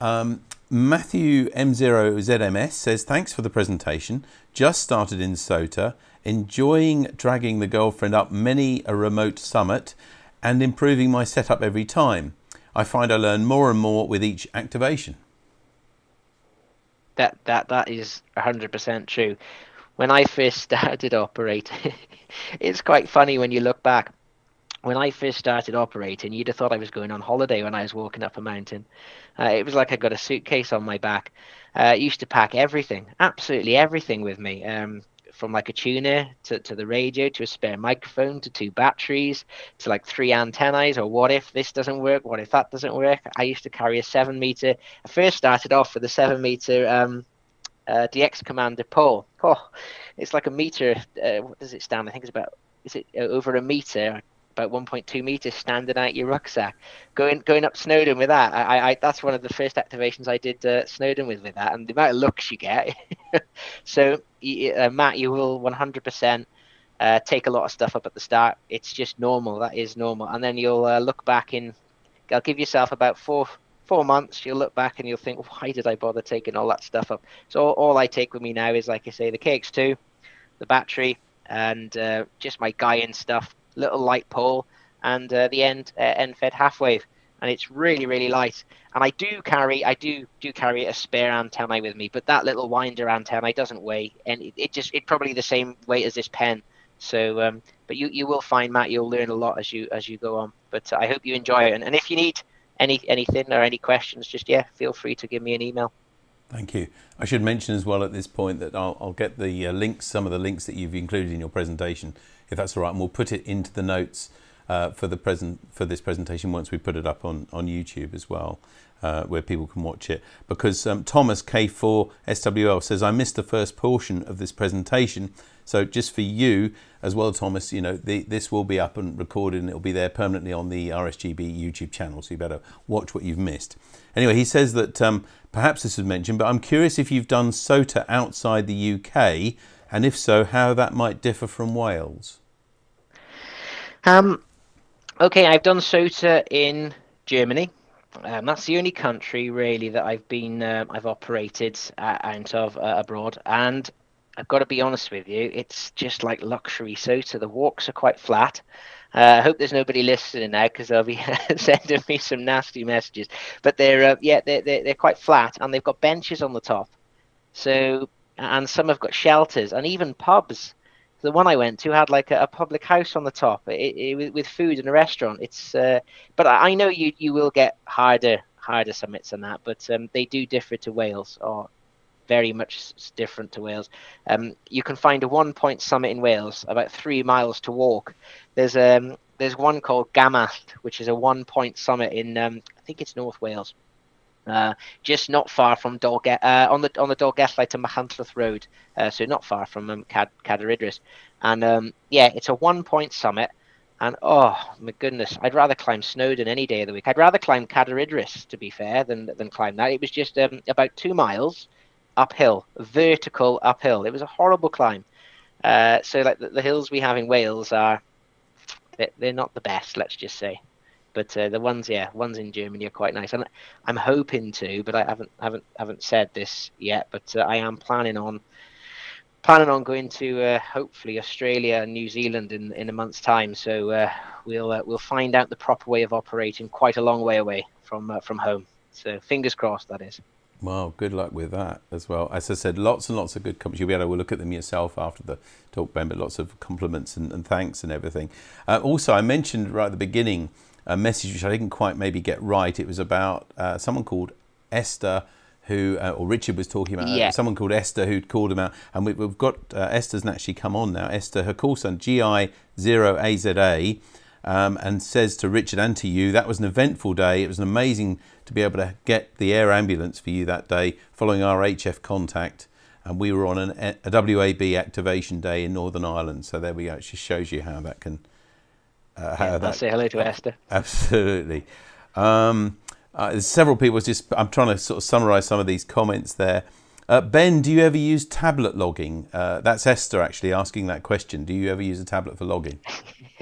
Um, Matthew M0ZMS says, Thanks for the presentation. Just started in SOTA, enjoying dragging the girlfriend up many a remote summit and improving my setup every time. I find I learn more and more with each activation that that that is 100% true. When i first started operating it's quite funny when you look back. When i first started operating you'd have thought i was going on holiday when i was walking up a mountain. Uh, it was like i got a suitcase on my back. Uh, i used to pack everything absolutely everything with me. Um, from like a tuner to, to the radio to a spare microphone to two batteries to like three antennas or what if this doesn't work what if that doesn't work? I used to carry a seven meter. I first started off with a seven meter um, uh, dx commander pole oh it's like a meter uh, what does it stand? I think it's about is it uh, over a meter about 1.2 meters standing out your rucksack. Going going up Snowdon with that, I, I that's one of the first activations I did uh, Snowdon with with that, and the amount of looks you get. so uh, Matt, you will 100% uh, take a lot of stuff up at the start. It's just normal. That is normal, and then you'll uh, look back in. I'll give yourself about four four months. You'll look back and you'll think, why did I bother taking all that stuff up? So all, all I take with me now is, like I say, the KX2, the battery, and uh, just my guy and stuff little light pole, and uh, the end uh, end fed half wave, and it's really really light. And I do carry I do do carry a spare antenna with me, but that little winder antenna doesn't weigh, and it, it just it probably the same weight as this pen. So, um, but you you will find Matt, you'll learn a lot as you as you go on. But I hope you enjoy it, and, and if you need any anything or any questions, just yeah, feel free to give me an email. Thank you. I should mention as well at this point that I'll, I'll get the uh, links, some of the links that you've included in your presentation if that's all right, and we'll put it into the notes uh, for the present for this presentation once we put it up on on YouTube as well. Uh, where people can watch it. Because um, Thomas K4 SWL says I missed the first portion of this presentation. So just for you as well Thomas you know the, this will be up and recorded and it'll be there permanently on the RSGB YouTube channel. So you better watch what you've missed. Anyway he says that um, perhaps this was mentioned but I'm curious if you've done SOTA outside the UK and if so how that might differ from Wales um, okay I've done SOTA in Germany um, that's the only country really that I've been uh, I've operated uh, out of uh, abroad, and I've got to be honest with you, it's just like luxury SOTA. The walks are quite flat. Uh, I hope there's nobody listening now because they'll be sending me some nasty messages. But they're uh, yeah they're, they're they're quite flat, and they've got benches on the top. So and some have got shelters and even pubs the one I went to had like a, a public house on the top it, it, with food and a restaurant. It's uh, but I know you you will get harder harder summits than that, but um, they do differ to Wales or very much different to Wales. Um, you can find a one point summit in Wales about three miles to walk. There's um there's one called Gamallt, which is a one point summit in um, I think it's North Wales. Uh, just not far from Dolge- uh, on the on the Dolgellau to Machynlleth Road, uh, so not far from um, Cad- Cadair Idris. And um, yeah, it's a one point summit. And oh my goodness, I'd rather climb Snowdon any day of the week. I'd rather climb Cadair Idris, to be fair, than than climb that. It was just um, about two miles uphill, vertical uphill. It was a horrible climb. Uh, so like the, the, hills we have in Wales they're, they're not the best, let's just say. But uh, the ones, yeah, ones in Germany are quite nice, and I'm hoping to, but I haven't haven't haven't said this yet. But uh, I am planning on planning on going to uh, hopefully Australia and New Zealand in in a month's time. So uh, we'll uh, we'll find out the proper way of operating quite a long way away from uh, from home. So fingers crossed, that is. Well, good luck with that as well. As I said, lots and lots of good comments. You'll be able to look at them yourself after the talk, Ben, but lots of compliments and, and thanks and everything. Uh, also, I mentioned right at the beginning a message which I didn't quite maybe get right. It was about uh, someone called Esther who, uh, or Richard was talking about, yeah. someone called Esther who'd called him out. And we, have got, uh, Esther's actually come on now. Esther, her call sign, GI0AZA, um, and says to Richard and to you, that was an eventful day. It was an amazing to be able to get the air ambulance for you that day following our HF contact. And we were on an, a WAB activation day in Northern Ireland. So there we go. It just shows you how that can uh, yeah, I'll say hello to Esther. Absolutely. Um, uh, there's several people. Just I'm trying to sort of summarise some of these comments there. Uh, ben, do you ever use tablet logging? Uh, that's Esther actually asking that question. Do you ever use a tablet for logging?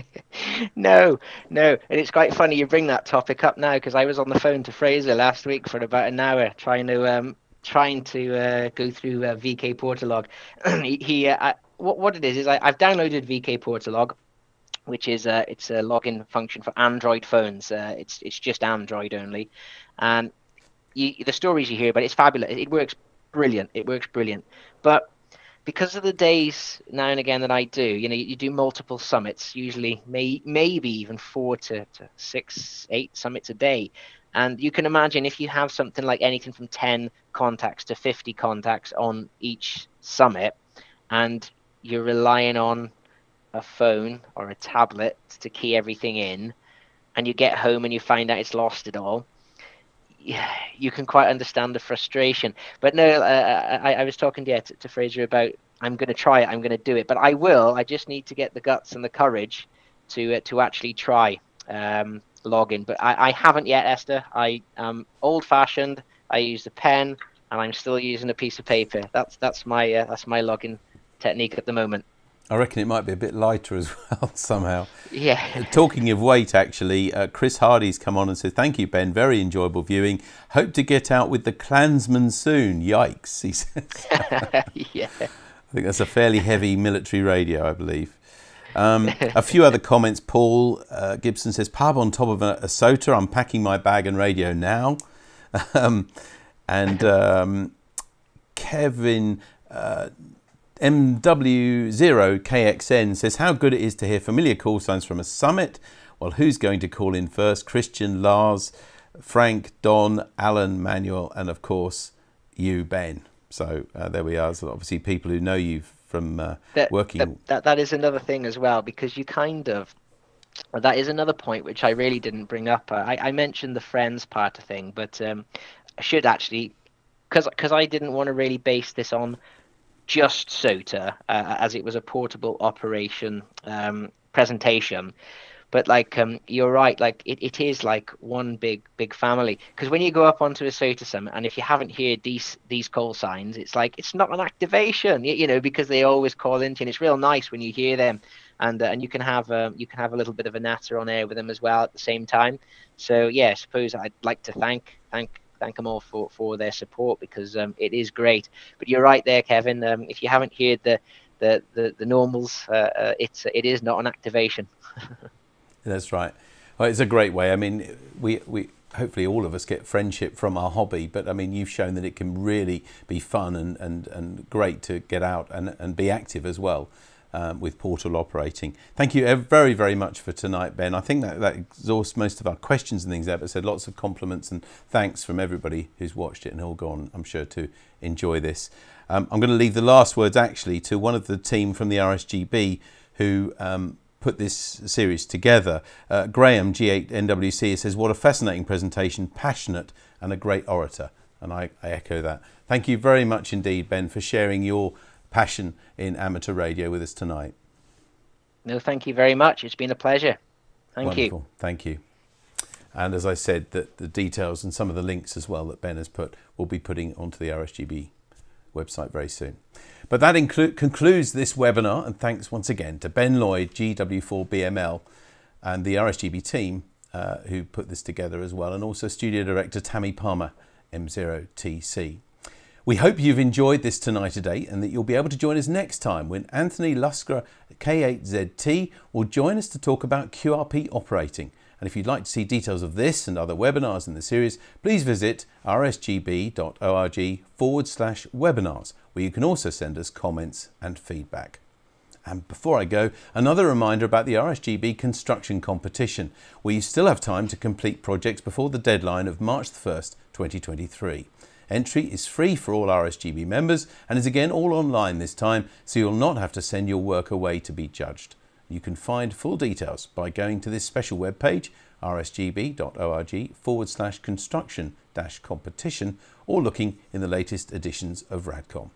no, no. And it's quite funny you bring that topic up now because I was on the phone to Fraser last week for about an hour trying to um, trying to uh, go through uh, VK Port-a-Log. he, he uh, what, what it is is I, have downloaded VK Port-a-Log which is a, it's a login function for Android phones. Uh, it's it's just Android only, and you, the stories you hear about it's fabulous. It works brilliant. It works brilliant, but because of the days now and again that I do, you know, you do multiple summits, usually may, maybe even four to, to six, eight summits a day. And you can imagine if you have something like anything from 10 contacts to 50 contacts on each summit, and you're relying on a phone or a tablet to key everything in, and you get home and you find out it's lost it all, you can quite understand the frustration. But no, uh, I, I, was talking to, to, to Fraser about I'm going to try it, I'm going to do it, but I will. I just need to get the guts and the courage to uh, to actually try um, login. But I, I haven't yet, Esther. I am old-fashioned. I use a pen, and I'm still using a piece of paper. That's that's my uh, that's my login technique at the moment. I reckon it might be a bit lighter as well somehow. Yeah. Talking of weight, actually, uh, Chris Hardy's come on and said, "Thank you, Ben. Very enjoyable viewing. Hope to get out with the Clansman soon." Yikes, he says. yeah. I think that's a fairly heavy military radio, I believe. Um, a few other comments. Paul uh, Gibson says, "Pub on top of a, a SOTA. I'm packing my bag and radio now." Um, and um, Kevin. Uh, MW0KXN says how good it is to hear familiar call signs from a summit. Well, who's going to call in first? Christian, Lars, Frank, Don, Alan, Manuel, and of course you, Ben. So uh, there we are. So obviously, people who know you from uh, that, working. That, that, that is another thing as well because you kind of that is another point which I really didn't bring up. Uh, I, I mentioned the friends part of thing, but um, I should actually, because because I didn't want to really base this on just SOTA, uh, as it was a portable operation um, presentation. But like um, you're right, like it, it is like one big big family. Because when you go up onto a SOTA summit, and if you haven't heard these these call signs, it's like it's not an activation, you, you know, because they always call into, and it's real nice when you hear them and uh, and you can have um, you can have a little bit of a natter on air with them as well at the same time. So yeah, I suppose I'd like to thank thank thank them all for, for their support because um, it is great. But you're right there, Kevin. Um, if you haven't heard the the the, the normals, uh, uh, it's it is not an activation. That's right. Well, it's a great way. I mean, we we hopefully all of us get friendship from our hobby, but I mean, you've shown that it can really be fun and, and, and great to get out and, and be active as well um, with Portal operating. Thank you very, very much for tonight, Ben. I think that, that exhausts most of our questions and things there, but said lots of compliments and thanks from everybody who's watched it and all gone, I'm sure, to enjoy this. Um, I'm going to leave the last words actually to one of the team from the RSGB who um, put this series together. Uh, Graham, G8NWC, says, What a fascinating presentation, passionate, and a great orator. And I, I echo that. Thank you very much indeed, Ben, for sharing your passion in amateur radio with us tonight. No, thank you very much. It's been a pleasure. Thank Wonderful. you. Thank you. And as I said, that the details and some of the links as well that Ben has put, will be putting onto the RSGB website very soon. But that inclu- concludes this webinar, and thanks once again to Ben Lloyd, GW4BML, and the RSGB team uh, who put this together as well, and also studio director Tammy Palmer, M0TC. We hope you've enjoyed this tonight today and that you'll be able to join us next time when Anthony Luscre K8ZT will join us to talk about QRP operating. And if you'd like to see details of this and other webinars in the series, please visit rsgb.org forward slash webinars, where you can also send us comments and feedback. And before I go, another reminder about the RSGB construction competition, where you still have time to complete projects before the deadline of March 1st, 2023. Entry is free for all RSGB members and is again all online this time, so you'll not have to send your work away to be judged. You can find full details by going to this special web page, rsgb.org forward slash construction dash competition, or looking in the latest editions of RADCOM.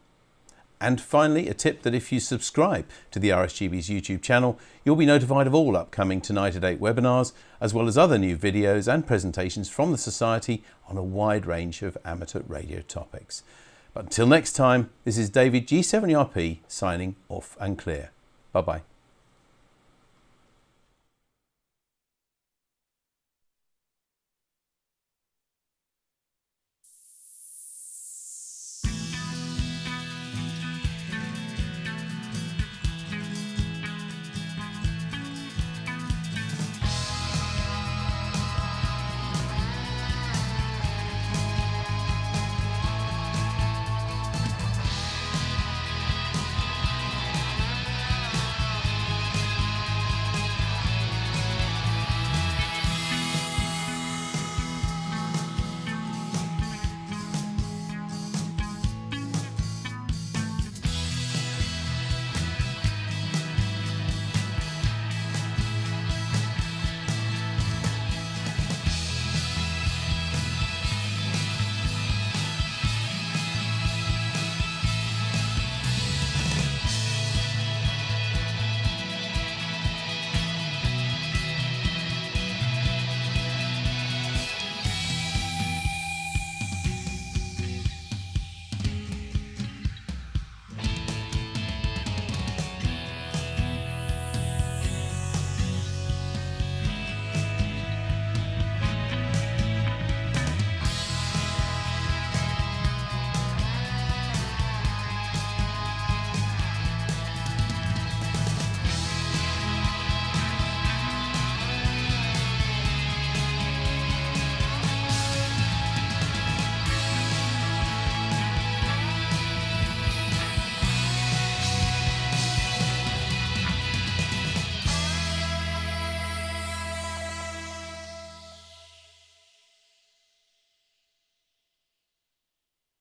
And finally, a tip that if you subscribe to the RSGB's YouTube channel, you'll be notified of all upcoming Tonight at 8 webinars, as well as other new videos and presentations from the Society on a wide range of amateur radio topics. But until next time, this is David G7RP signing off and clear. Bye bye.